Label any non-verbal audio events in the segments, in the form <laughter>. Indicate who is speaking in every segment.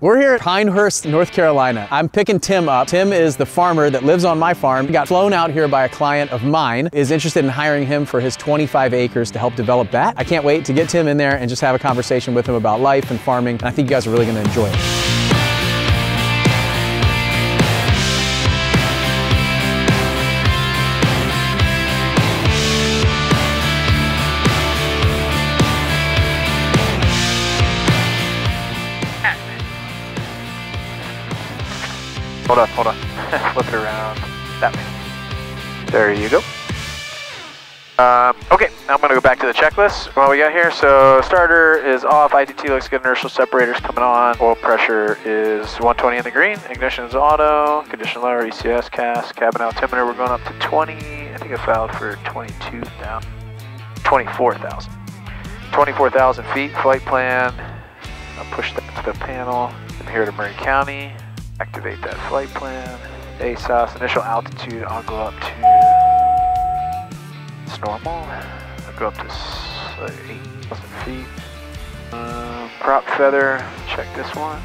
Speaker 1: We're here at Pinehurst, North Carolina. I'm picking Tim up. Tim is the farmer that lives on my farm. He got flown out here by a client of mine, is interested in hiring him for his 25 acres to help develop that. I can't wait to get Tim in there and just have a conversation with him about life and farming. And I think you guys are really gonna enjoy it.
Speaker 2: Hold on, hold on. <laughs> Flip it around. That way. There you go. Um, okay, now I'm going to go back to the checklist. What we got here, so starter is off, ITT looks good, inertial separator's coming on, oil pressure is 120 in the green, ignition is auto, condition lower, ECS, cast, cabin altimeter, we're going up to 20, I think I filed for 22,000, 24,000. 24,000 feet, flight plan, I'll push that to the panel, I'm here to Maury County, activate that flight plan, ASOS, initial altitude, I'll go up to it's normal. I'll go up to uh, 8,000 feet. Um, prop feather, check this once.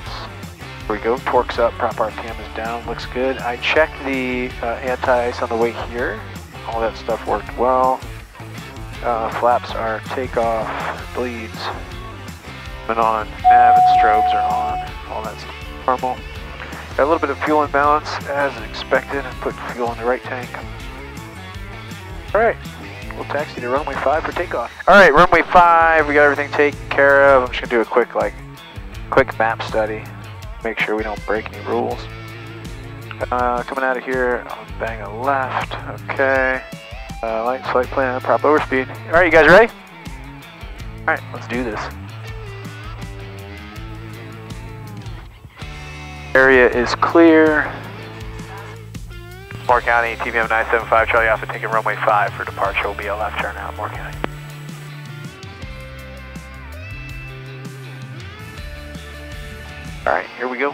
Speaker 2: Here we go, torque's up, prop RPM is down, looks good. I checked the uh, anti-ice on the way here. All that stuff worked well. Uh, flaps are takeoff, bleeds, and on. Nav and strobes are on. All that's normal. Got a little bit of fuel imbalance as expected and put fuel in the right tank. All right, we'll taxi to runway 5 for takeoff. All right, runway 5, we got everything taken care of. I'm just gonna do a quick, like, quick map study. Make sure we don't break any rules. Uh, coming out of here, I'll bang a left, okay. Uh, light flight plan, prop overspeed. All right, you guys ready? All right, let's do this. Area is clear. Moore County, TBM 975, Charlie Alpha taking runway 5 for departure. Will be a left turn out, Moore County. All right, here we go.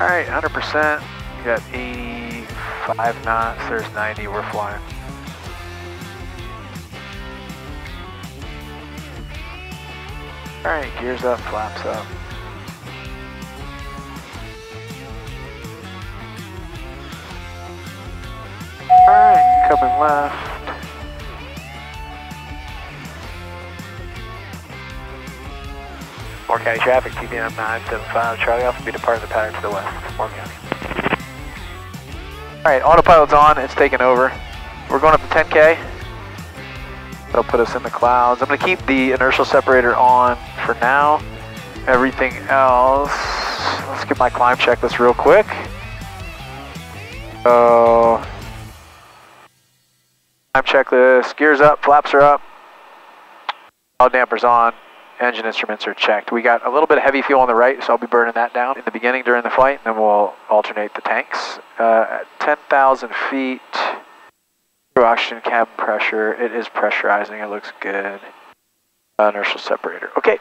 Speaker 2: All right, 100%. You got 85 knots, there's 90, we're flying. Alright, gears up, flaps up. Alright, coming left. Moore County traffic, TBM 975, Charlie Alpha, be departing the pattern to the west, Moore County. Alright, autopilot's on, it's taking over. We're going up to 10K. That'll put us in the clouds. I'm going to keep the inertial separator on for now. Everything else, let's get my climb checklist real quick. So, climb checklist, gears up, flaps are up, all dampers on, engine instruments are checked. We got a little bit of heavy fuel on the right, so I'll be burning that down in the beginning during the flight, and then we'll alternate the tanks. Uh, at 10,000 feet, oxygen cabin pressure, it is pressurizing, it looks good. Uh, inertial separator. Okay.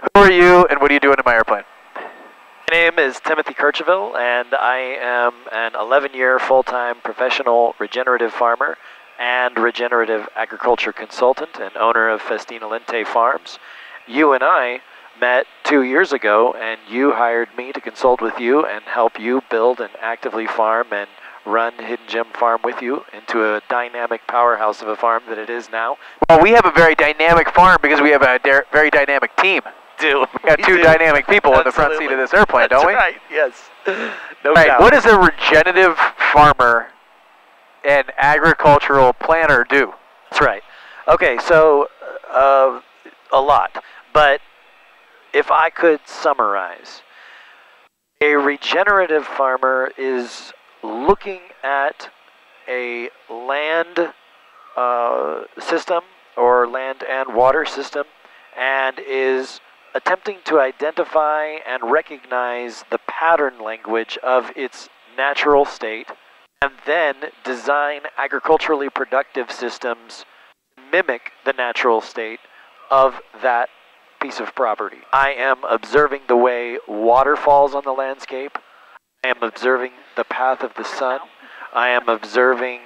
Speaker 2: Who are you and what are you doing in my airplane?
Speaker 3: My name is Timothy Kercheville, and I am an 11-year full-time professional regenerative farmer and regenerative agriculture consultant and owner of Festina Lente Farms. You and I met two years ago, and you hired me to consult with you and help you build and actively farm and run Hidden Gem Farm with you into a dynamic powerhouse of a farm that it is now.
Speaker 2: Well, we have a very dynamic farm because we have a very dynamic team.
Speaker 3: Do
Speaker 2: we got two
Speaker 3: do.
Speaker 2: dynamic people
Speaker 3: Absolutely.
Speaker 2: in the front seat of this airplane,
Speaker 3: That's
Speaker 2: don't we?
Speaker 3: right, yes. No
Speaker 2: right,
Speaker 3: doubt.
Speaker 2: what does a regenerative farmer and agricultural planner do?
Speaker 3: That's right. Okay, so uh, a lot. But if I could summarize, a regenerative farmer is looking at a land uh, system or land and water system and is attempting to identify and recognize the pattern language of its natural state and then design agriculturally productive systems mimic the natural state of that piece of property. I am observing the way water falls on the landscape. I am observing the path of the sun. I am observing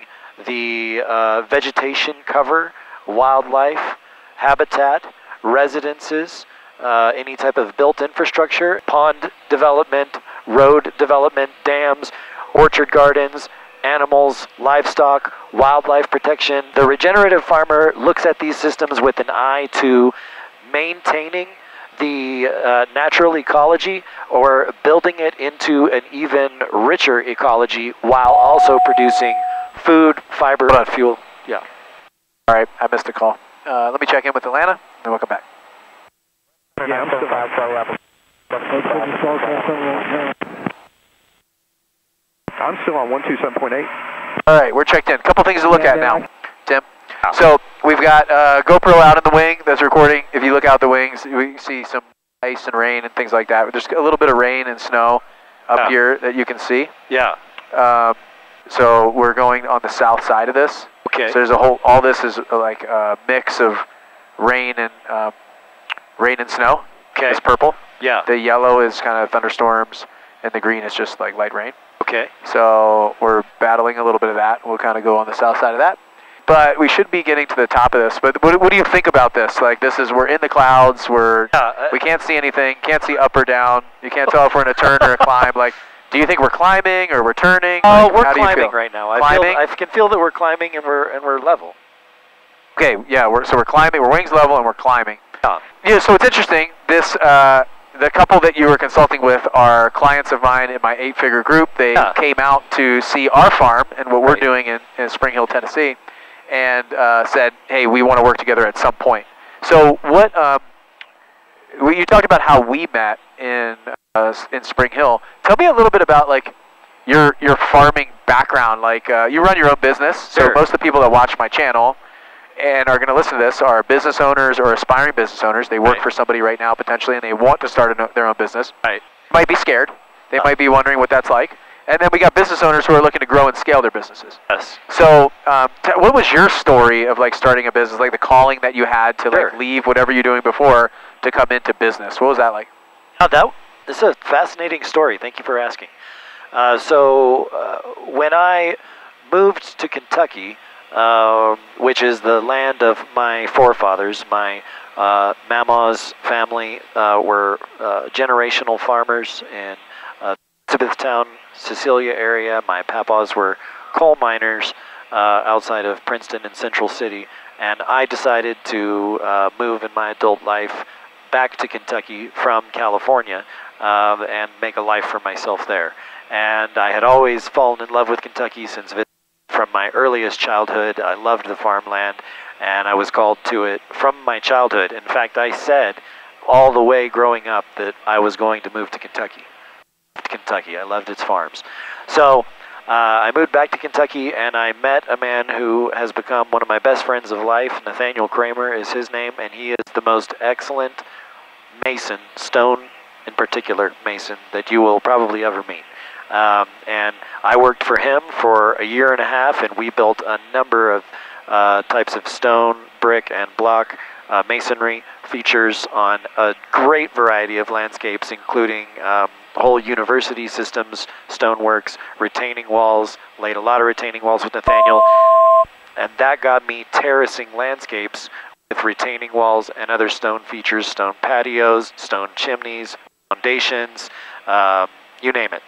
Speaker 3: the uh, vegetation cover wildlife, habitat, residences, uh, any type of built infrastructure, pond development, road development, dams, orchard gardens, animals, livestock, wildlife protection. The regenerative farmer looks at these systems with an eye to maintaining the uh, natural ecology or building it into an even richer ecology while also producing food, fiber, and fuel. Yeah.
Speaker 2: All right, I missed a call. Uh, let me check in with Atlanta, then we'll come back.
Speaker 4: Yeah, I'm still five, so Apple. I'm still on 127.8.
Speaker 2: All right, we're checked in. A couple things to look at now, Tim. So we've got uh, GoPro out in the wing that's recording. If you look out the wings, we see some ice and rain and things like that. There's a little bit of rain and snow up
Speaker 3: Yeah.
Speaker 2: here that you can see.
Speaker 3: Yeah.
Speaker 2: Um, so we're going on the south side of this.
Speaker 3: Okay.
Speaker 2: So there's a whole. All this is uh, like a mix of rain and um, rain and snow.
Speaker 3: Okay.
Speaker 2: It's purple.
Speaker 3: Yeah.
Speaker 2: The yellow is kind of thunderstorms, and the green is just like light rain.
Speaker 3: Okay.
Speaker 2: So we're battling a little bit of that. We'll kind of go on the south side of that. But we should be getting to the top of this. But what, what do you think about this? Like this is we're in the clouds. We're
Speaker 3: Yeah, uh,
Speaker 2: we can't see anything. Can't see up or down. You can't tell if we're in a turn or a climb. Like, do you think we're climbing or we're turning?
Speaker 3: Oh,
Speaker 2: Like,
Speaker 3: we're
Speaker 2: how do you
Speaker 3: climbing right now. I
Speaker 2: Climbing?
Speaker 3: feel I can feel that we're climbing and we're and we're level.
Speaker 2: Okay, yeah. We're so we're climbing. We're wings level and we're climbing.
Speaker 3: Yeah.
Speaker 2: Yeah. So it's interesting. This uh, the couple that you were consulting with are clients of mine in my eight-figure group. They came out to see our farm and what we're doing in, in Spring Hill, Tennessee, and uh, said, "Hey, we want to work together at some point." So what? Um, you talked about how we met in uh, in Spring Hill. Tell me a little bit about like your your farming background. Like uh, you run your own business, so most of the people that watch my channel and are going to listen to this are business owners or aspiring business owners. They work
Speaker 3: Right.
Speaker 2: for somebody right now potentially, and they want to start a, their own business.
Speaker 3: Right.
Speaker 2: Might be scared. They
Speaker 3: Uh.
Speaker 2: might be wondering what that's like. And then we got business owners who are looking to grow and scale their businesses.
Speaker 3: Yes.
Speaker 2: So, um, t- what was your story of like starting a business, like the calling that you had to
Speaker 3: Sure.
Speaker 2: like leave whatever you're doing before to come into business? What was that like?
Speaker 3: Now that this is a fascinating story. Thank you for asking. Uh, so uh, when I moved to Kentucky, um, which is the land of my forefathers, my uh, Mama's family uh, were uh, generational farmers in uh, Cecilia area. My papas were coal miners uh, outside of Princeton and Central City, and I decided to uh, move in my adult life back to Kentucky from California um, and make a life for myself there. And I had always fallen in love with Kentucky since vi- from my earliest childhood. I loved the farmland, and I was called to it from my childhood. In fact, I said all the way growing up that I was going to move to Kentucky. Kentucky. I loved its farms. So uh, I moved back to Kentucky and I met a man who has become one of my best friends of life. Nathaniel Kramer is his name, and he is the most excellent mason, stone in particular, mason, that you will probably ever meet. Um, and I worked for him for a year and a half, and we built a number of uh, types of stone, brick, and block uh, masonry features on a great variety of landscapes, including um, whole university systems, stoneworks, retaining walls, laid a lot of retaining walls with Nathaniel, and that got me terracing landscapes with retaining walls and other stone features, stone patios, stone chimneys, foundations, um, you name it.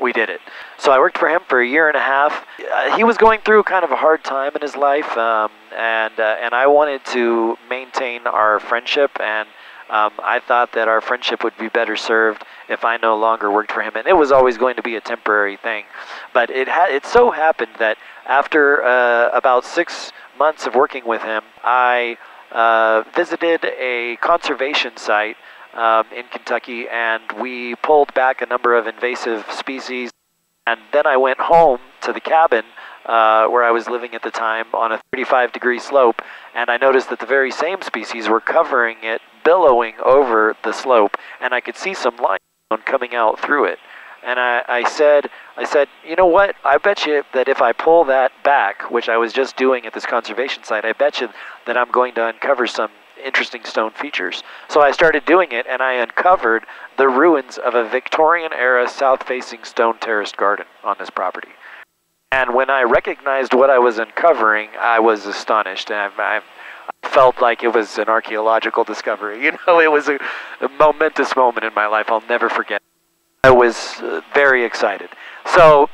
Speaker 3: We did it. So I worked for him for a year and a half. Uh, he was going through kind of a hard time in his life, um, and uh, and I wanted to maintain our friendship, and um, I thought that our friendship would be better served if I no longer worked for him, and it was always going to be a temporary thing. But it ha- it so happened that after uh, about six months of working with him, I uh, visited a conservation site um, in Kentucky, and we pulled back a number of invasive species. And then I went home to the cabin uh, where I was living at the time on a 35 degree slope, and I noticed that the very same species were covering it, billowing over the slope, and I could see some limestone coming out through it. And I, I said, I said, you know what? I bet you that if I pull that back, which I was just doing at this conservation site, I bet you that I'm going to uncover some interesting stone features. So I started doing it, and I uncovered the ruins of a Victorian era south facing stone terraced garden on this property. And when I recognized what I was uncovering, I was astonished. And I've, I've, felt like it was an archaeological discovery. <laughs> You know, it was a, a momentous moment in my life. I'll never forget. I was uh, very excited. So,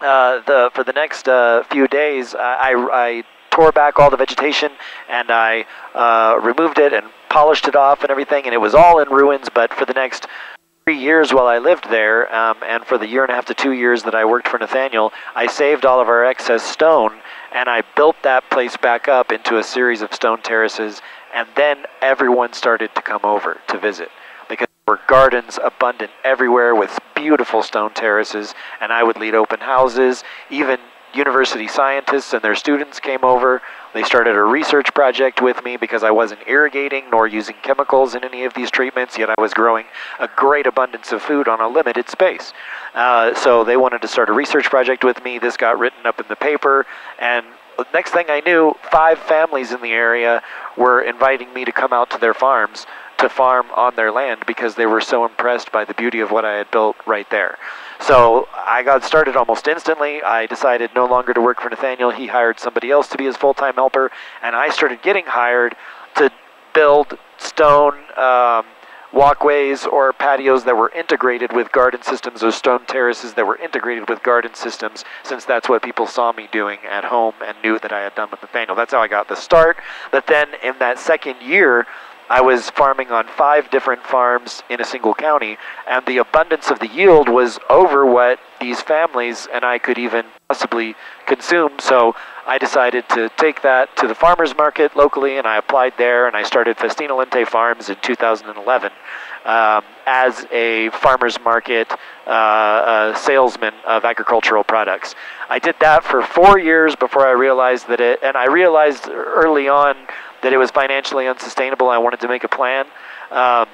Speaker 3: uh, the for the next uh, few days, I, I tore back all the vegetation and I uh, removed it and polished it off and everything, and it was all in ruins. But for the next three years while I lived there, um, and for the year and a half to two years that I worked for Nathaniel, I saved all of our excess stone and I built that place back up into a series of stone terraces. And then everyone started to come over to visit because there were gardens abundant everywhere with beautiful stone terraces, and I would lead open houses. Even university scientists and their students came over. They started a research project with me because I wasn't irrigating nor using chemicals in any of these treatments, yet I was growing a great abundance of food on a limited space. Uh, so they wanted to start a research project with me. This got written up in the paper, and the next thing I knew, five families in the area were inviting me to come out to their farms to farm on their land because they were so impressed by the beauty of what I had built right there. So I got started almost instantly. I decided no longer to work for Nathaniel. He hired somebody else to be his full time helper, and I started getting hired to build stone. Um, walkways or patios that were integrated with garden systems or stone terraces that were integrated with garden systems since that's what people saw me doing at home and knew that I had done with Nathaniel. That's how I got the start. But then in that second year, I was farming on five different farms in a single county, and the abundance of the yield was over what these families and I could even possibly consume. So I decided to take that to the farmers market locally, and I applied there, and I started Festina Lente Farms in 2011 um, as a farmers market uh, salesman of agricultural products. I did that for four years before I realized that it, and I realized early on that it was financially unsustainable. I wanted to make a plan. Um,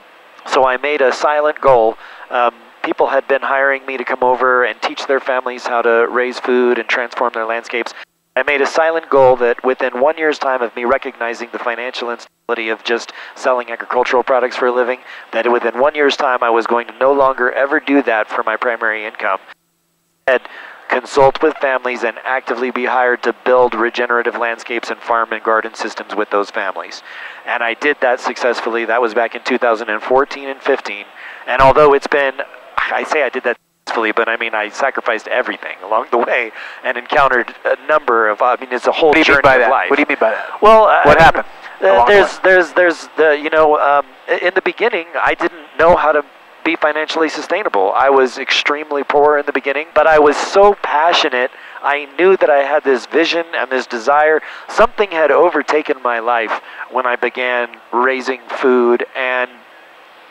Speaker 3: so I made a silent goal. Um, people had been hiring me to come over and teach their families how to raise food and transform their landscapes. I made a silent goal that within one year's time of me recognizing the financial instability of just selling agricultural products for a living, that within one year's time I was going to no longer ever do that for my primary income. Instead, consult with families, and actively be hired to build regenerative landscapes and farm and garden systems with those families. And I did that successfully. That was back in 2014 and 15. And although it's been, I say I did that successfully, but I mean I sacrificed everything along the way and encountered a number of. I mean, it's a whole journey
Speaker 2: by
Speaker 3: of
Speaker 2: that?
Speaker 3: life.
Speaker 2: What do you mean by that?
Speaker 3: Well, uh,
Speaker 2: What
Speaker 3: I
Speaker 2: happened
Speaker 3: uh, there's, there's, there's the, you know, um, in the beginning, I didn't know how to be financially sustainable. I was extremely poor in the beginning, but I was so passionate. I knew that I had this vision and this desire. Something had overtaken my life when I began raising food and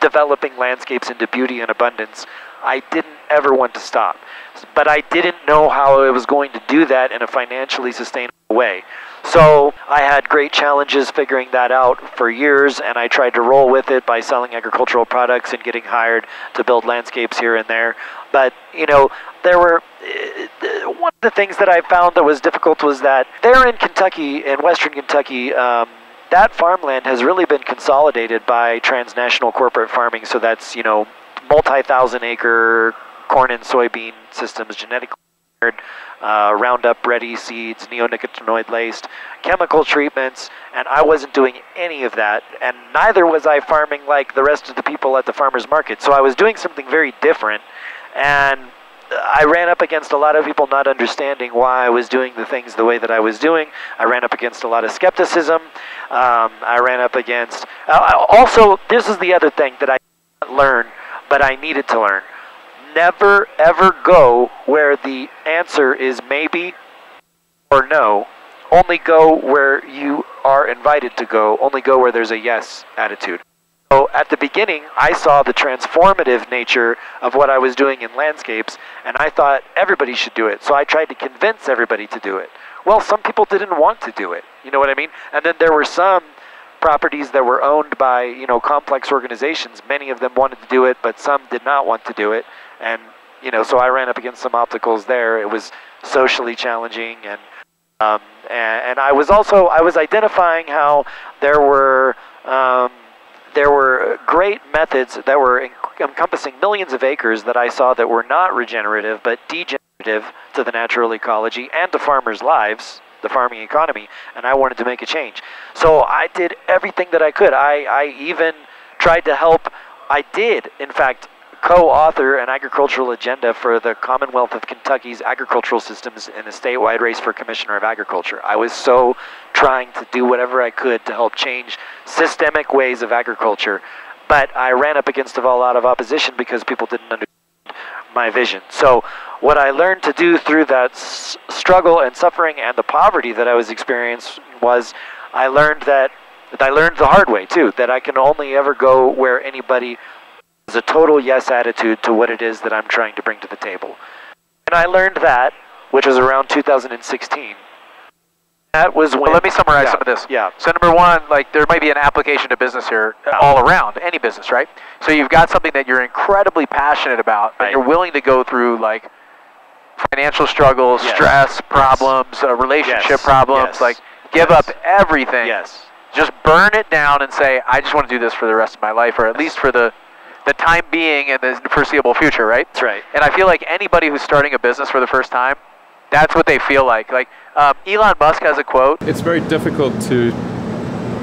Speaker 3: developing landscapes into beauty and abundance. I didn't ever want to stop, but I didn't know how I was going to do that in a financially sustainable way. So I had great challenges figuring that out for years, and I tried to roll with it by selling agricultural products and getting hired to build landscapes here and there. But, you know, there were uh, one of the things that I found that was difficult was that there in Kentucky, in western Kentucky, um, that farmland has really been consolidated by transnational corporate farming. So that's, you know, multi thousand acre corn and soybean systems, genetically uh, Roundup ready seeds, neonicotinoid laced, chemical treatments, and I wasn't doing any of that. And neither was I farming like the rest of the people at the farmer's market. So I was doing something very different. And I ran up against a lot of people not understanding why I was doing the things the way that I was doing. I ran up against a lot of skepticism. Um, I ran up against. Uh, also, this is the other thing that I didn't learn, but I needed to learn. Never ever go where the answer is maybe or no. Only go where you are invited to go. Only go where there's a yes attitude. So at the beginning, I saw the transformative nature of what I was doing in landscapes, and I thought everybody should do it. So I tried to convince everybody to do it. Well, some people didn't want to do it. You know what I mean? And then there were some properties that were owned by, you know, complex organizations. Many of them wanted to do it, but some did not want to do it. And, you know, so I ran up against some obstacles there. It was socially challenging and um, and, and I was also I was identifying how there were um, there were great methods that were en- encompassing millions of acres that I saw that were not regenerative but degenerative to the natural ecology and to farmers' lives the farming economy, and I wanted to make a change. So I did everything that I could. I, I even tried to help. I did, in fact, co-author an agricultural agenda for the Commonwealth of Kentucky's agricultural systems in a statewide race for Commissioner of Agriculture. I was so trying to do whatever I could to help change systemic ways of agriculture, but I ran up against a lot of opposition because people didn't understand my vision. So what I learned to do through that s- struggle and suffering and the poverty that I was experiencing was I learned that that I learned the hard way too that I can only ever go where anybody has a total yes attitude to what it is that I'm trying to bring to the table. And I learned that, which was around 2016. That was when.
Speaker 2: Well, let me summarize
Speaker 3: yeah,
Speaker 2: some of this.
Speaker 3: Yeah.
Speaker 2: So number one, like there might be an application to business here uh, all around any business, right? So you've got something that you're incredibly passionate about, and you're willing to go through like financial struggles,
Speaker 3: Yes.
Speaker 2: stress, problems, uh, relationship
Speaker 3: Yes.
Speaker 2: problems,
Speaker 3: Yes.
Speaker 2: like give
Speaker 3: Yes.
Speaker 2: up everything.
Speaker 3: Yes.
Speaker 2: Just burn it down and say, I just want to do this for the rest of my life, or at least for the the time being and the foreseeable future, right?
Speaker 3: That's right.
Speaker 2: And I feel like anybody who's starting a business for the first time, that's what they feel like. Like um, Elon Musk has a quote.
Speaker 5: It's very difficult to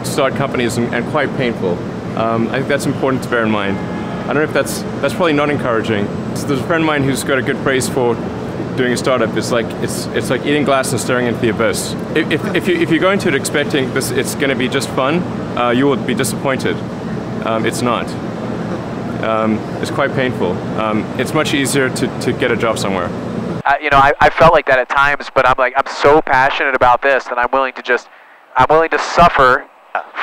Speaker 5: start companies and, and quite painful. Um, I think that's important to bear in mind. I don't know if that's that's probably not encouraging. So there's a friend of mine who's got a good phrase for doing a startup. It's like it's it's like eating glass and staring into the abyss. If, if, if you if you go into it expecting this, it's going to be just fun, uh, you will be disappointed. Um, it's not. Um, it's quite painful. Um, it's much easier to, to get a job somewhere.
Speaker 2: Uh, you know, I, I felt like that at times, but I'm like, I'm so passionate about this that I'm willing to just, I'm willing to suffer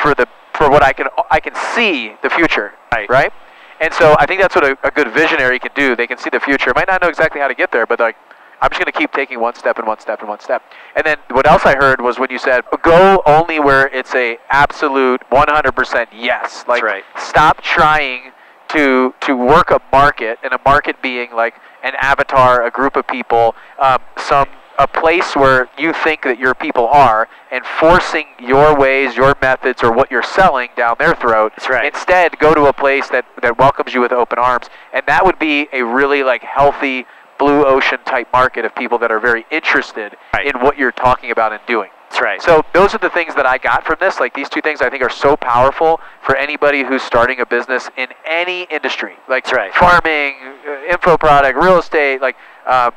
Speaker 2: for the for what I can I can see the future,
Speaker 3: Right.
Speaker 2: right? And so I think that's what a, a good visionary can do. They can see the future. Might not know exactly how to get there, but like, I'm just going to keep taking one step and one step and one step. And then what else I heard was when you said, go only where it's a absolute 100% yes. Like,
Speaker 3: right.
Speaker 2: stop trying to to work a market, and a market being like an avatar, a group of people, um, some a place where you think that your people are, and forcing your ways, your methods, or what you're selling down their throat.
Speaker 3: That's right.
Speaker 2: Instead, go to a place that that welcomes you with open arms, and that would be a really like healthy blue ocean type market of people that are very interested
Speaker 3: Right.
Speaker 2: in what you're talking about and doing.
Speaker 3: That's right.
Speaker 2: So those are the things that I got from this. Like these two things, I think are so powerful for anybody who's starting a business in any industry, like
Speaker 3: That's right.
Speaker 2: farming, uh, info product, real estate, like uh,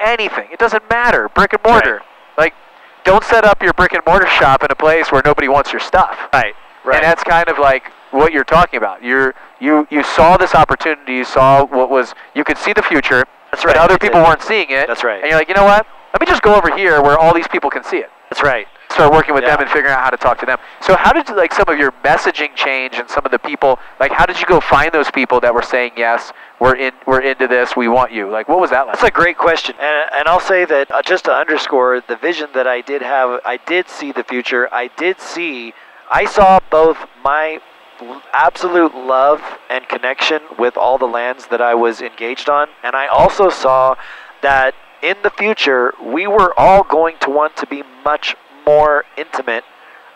Speaker 2: anything. It doesn't matter. Brick and mortar.
Speaker 3: Right.
Speaker 2: Like, don't set up your brick and mortar shop in a place where nobody wants your stuff.
Speaker 3: right. Right.
Speaker 2: And that's kind of like what you're talking about. You're you you saw this opportunity. You saw what was you could see the future.
Speaker 3: That's right,
Speaker 2: other people weren't seeing it.
Speaker 3: That's right.
Speaker 2: And you're like, you know what? Let me just go over here where all these people can see it
Speaker 3: That's right.
Speaker 2: start working with them and figuring out how to talk to them. So how did like some of your messaging change and some of the people like how did you go find those people that were saying yes, we're in we're into this, we want you. Like what was that like?
Speaker 3: That's a great question, and, and I'll say that uh, just to underscore the vision that I did have, I did see the future. I did see, I saw both my absolute love and connection with all the lands that I was engaged on, and I also saw that in the future we were all going to want to be much more intimate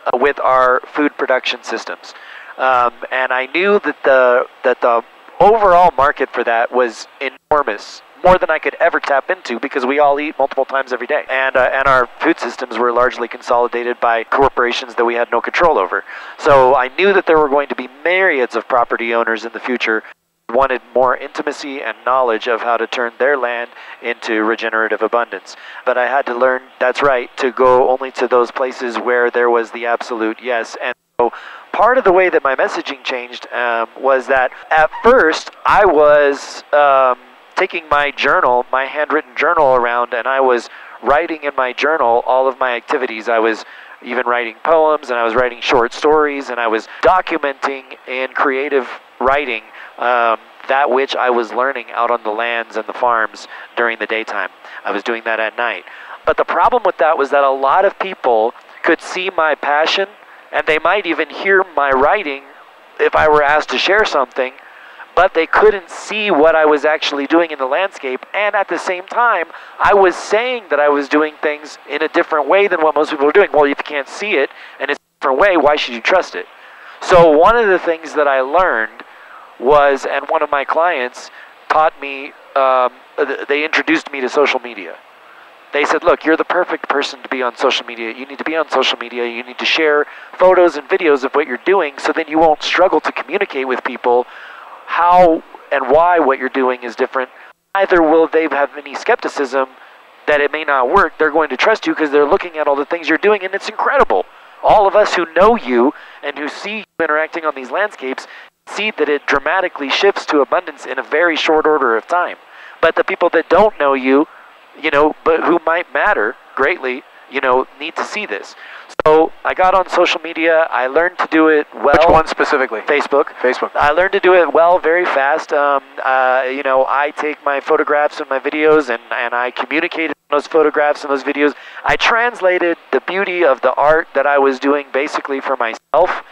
Speaker 3: uh, with our food production systems. Um, and I knew that the that the overall market for that was enormous, more than I could ever tap into because we all eat multiple times every day, and uh, and our food systems were largely consolidated by corporations that we had no control over. So I knew that there were going to be myriads of property owners in the future wanted more intimacy and knowledge of how to turn their land into regenerative abundance. But I had to learn that's right to go only to those places where there was the absolute yes and so part of the way that my messaging changed um, was that at first I was um, taking my journal, my handwritten journal around, and I was writing in my journal all of my activities. I was even writing poems and I was writing short stories and I was documenting in creative writing um, that which I was learning out on the lands and the farms during the daytime. I was doing that at night. But the problem with that was that a lot of people could see my passion and they might even hear my writing if I were asked to share something, but they couldn't see what I was actually doing in the landscape. And at the same time, I was saying that I was doing things in a different way than what most people are doing. Well, if you can't see it and it's a different way, why should you trust it? So, one of the things that I learned was, and one of my clients taught me, um, they introduced me to social media they said, look, you're the perfect person to be on social media. You need to be on social media. You need to share photos and videos of what you're doing so then you won't struggle to communicate with people how and why what you're doing is different. Either will they have any skepticism that it may not work, they're going to trust you because they're looking at all the things you're doing and it's incredible. All of us who know you and who see you interacting on these landscapes see that it dramatically shifts to abundance in a very short order of time. But the people that don't know you, you know, but who might matter greatly, you know, need to see this. So I got on social media. I learned to do it well.
Speaker 2: Which one specifically?
Speaker 3: Facebook.
Speaker 2: Facebook.
Speaker 3: I learned to do it well very fast. Um, uh, you know, I take my photographs and my videos and, and I communicated those photographs and those videos. I translated the beauty of the art that I was doing basically for myself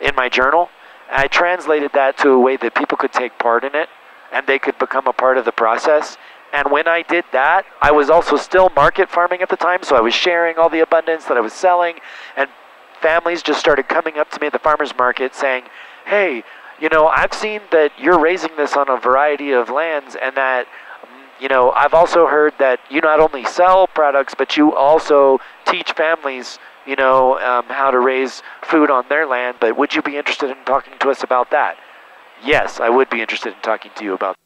Speaker 3: in my journal. I translated that to a way that people could take part in it and they could become a part of the process. And when I did that, I was also still market farming at the time, so I was sharing all the abundance that I was selling, and families just started coming up to me at the farmers market saying, "Hey, you know, I've seen that you're raising this on a variety of lands, and that, you know, I've also heard that you not only sell products, but you also teach families." You know um, how to raise food on their land, but would you be interested in talking to us about that? Yes, I would be interested in talking to you about. that.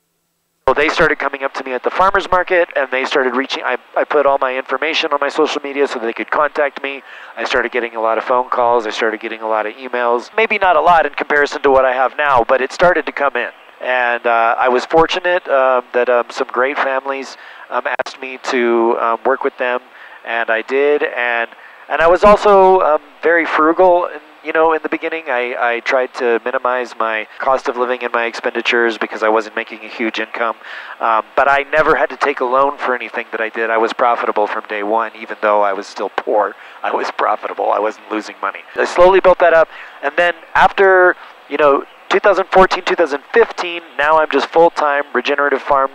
Speaker 3: So they started coming up to me at the farmers market and they started reaching. I, I put all my information on my social media so they could contact me. I started getting a lot of phone calls. I started getting a lot of emails. Maybe not a lot in comparison to what I have now, but it started to come in. And uh, I was fortunate um, that um, some great families um, asked me to um, work with them, and I did. And and I was also um, very frugal. In, you know, in the beginning, I, I tried to minimize my cost of living and my expenditures because I wasn't making a huge income. Um, but I never had to take a loan for anything that I did. I was profitable from day one, even though I was still poor. I was profitable. I wasn't losing money. I slowly built that up. And then after, you know, 2014, 2015, now I'm just full time regenerative farm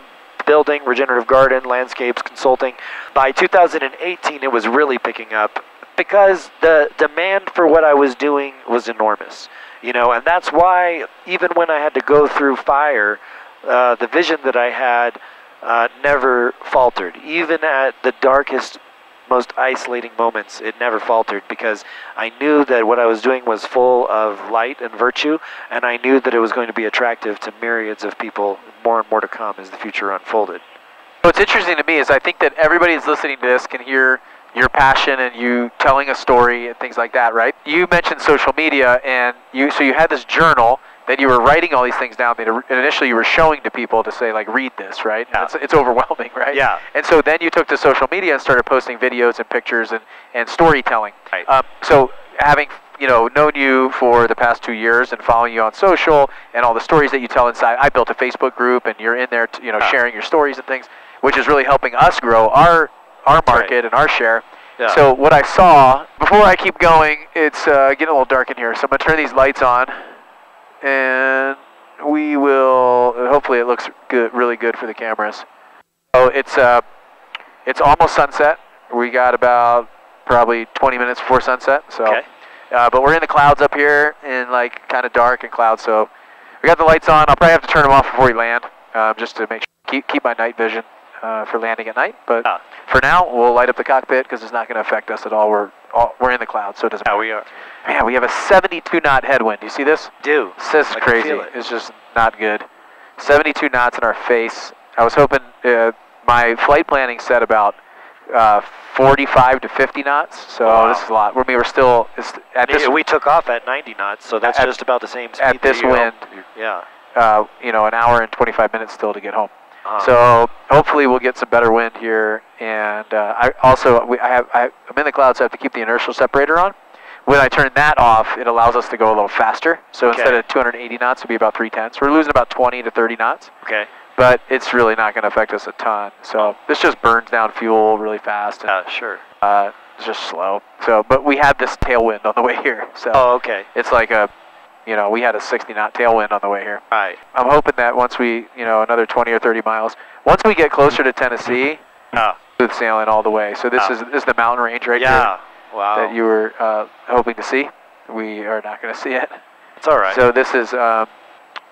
Speaker 3: building, regenerative garden, landscapes, consulting. By 2018, it was really picking up because the demand for what I was doing was enormous. You know, and that's why even when I had to go through fire, uh, the vision that I had uh, never faltered. Even at the darkest, most isolating moments, it never faltered because I knew that what I was doing was full of light and virtue, and I knew that it was going to be attractive to myriads of people, more and more to come as the future unfolded.
Speaker 2: What's interesting to me is I think that everybody who's listening to this can hear your passion and you telling a story and things like that, right? You mentioned social media, and you so you had this journal that you were writing all these things down that initially you were showing to people to say like read this, right?
Speaker 3: Yeah.
Speaker 2: It's, it's overwhelming, <laughs> right?
Speaker 3: Yeah.
Speaker 2: And so then you took to social media and started posting videos and pictures and, and storytelling.
Speaker 3: Right.
Speaker 2: Um, so having you know known you for the past two years and following you on social and all the stories that you tell inside, I built a Facebook group and you're in there, to, you know,
Speaker 3: Yeah.
Speaker 2: sharing your stories and things, which is really helping us grow our our
Speaker 3: right.
Speaker 2: market and our share.
Speaker 3: Yeah.
Speaker 2: So what I saw before I keep going, it's uh, getting a little dark in here. So I'm gonna turn these lights on, and we will. Hopefully, it looks good, really good for the cameras. So it's uh, it's almost sunset. We got about probably 20 minutes before sunset. So,
Speaker 3: Okay.
Speaker 2: uh, but we're in the clouds up here, and like kind of dark and clouds. So we got the lights on. I'll probably have to turn them off before we land, um, just to make sure keep keep my night vision uh, for landing at night. But
Speaker 3: Ah.
Speaker 2: for now, we'll light up the cockpit because it's not going to affect us at all. We're all, we're in the clouds, so it doesn't.
Speaker 3: Yeah,
Speaker 2: matter.
Speaker 3: we are.
Speaker 2: Man, we have a 72 knot headwind. You see this?
Speaker 3: Do.
Speaker 2: This is
Speaker 3: I
Speaker 2: crazy.
Speaker 3: it.
Speaker 2: It's just not good. 72 knots in our face. I was hoping uh, my flight planning said about uh, 45 to 50 knots. So
Speaker 3: Wow.
Speaker 2: this is a lot. I mean, we're still at this
Speaker 3: Yeah, we took off at 90 knots, so that's
Speaker 2: At-
Speaker 3: just about the same speed.
Speaker 2: at this wind.
Speaker 3: Yeah.
Speaker 2: uh, you know an hour and 25 minutes still to get home.
Speaker 3: Uh,
Speaker 2: So hopefully we'll get some better wind here. And uh, I also we, I have I, I'm in the clouds, so I have to keep the inertial separator on. When I turn that off, it allows us to go a little faster. So
Speaker 3: Okay.
Speaker 2: instead of 280 knots, it'll be about 310. So we're losing about 20 to 30 knots,
Speaker 3: okay.
Speaker 2: but it's really not going to affect us a ton. So this just burns down fuel really fast. And,
Speaker 3: Yeah, sure.
Speaker 2: uh, it's just slow. So, but we had this tailwind on the way here. So
Speaker 3: Oh, okay.
Speaker 2: it's like a, you know, we had a 60 knot tailwind on the way here.
Speaker 3: Right.
Speaker 2: I'm hoping that once we, you know, another 20 or 30 miles, once we get closer to Tennessee,
Speaker 3: Ah,
Speaker 2: smooth sailing all the way. So this
Speaker 3: Ah.
Speaker 2: is this is the mountain range right
Speaker 3: yeah.
Speaker 2: here
Speaker 3: Wow.
Speaker 2: that you were uh, hoping to see. We are not going <laughs> to see it.
Speaker 3: it's all right.
Speaker 2: So this is um,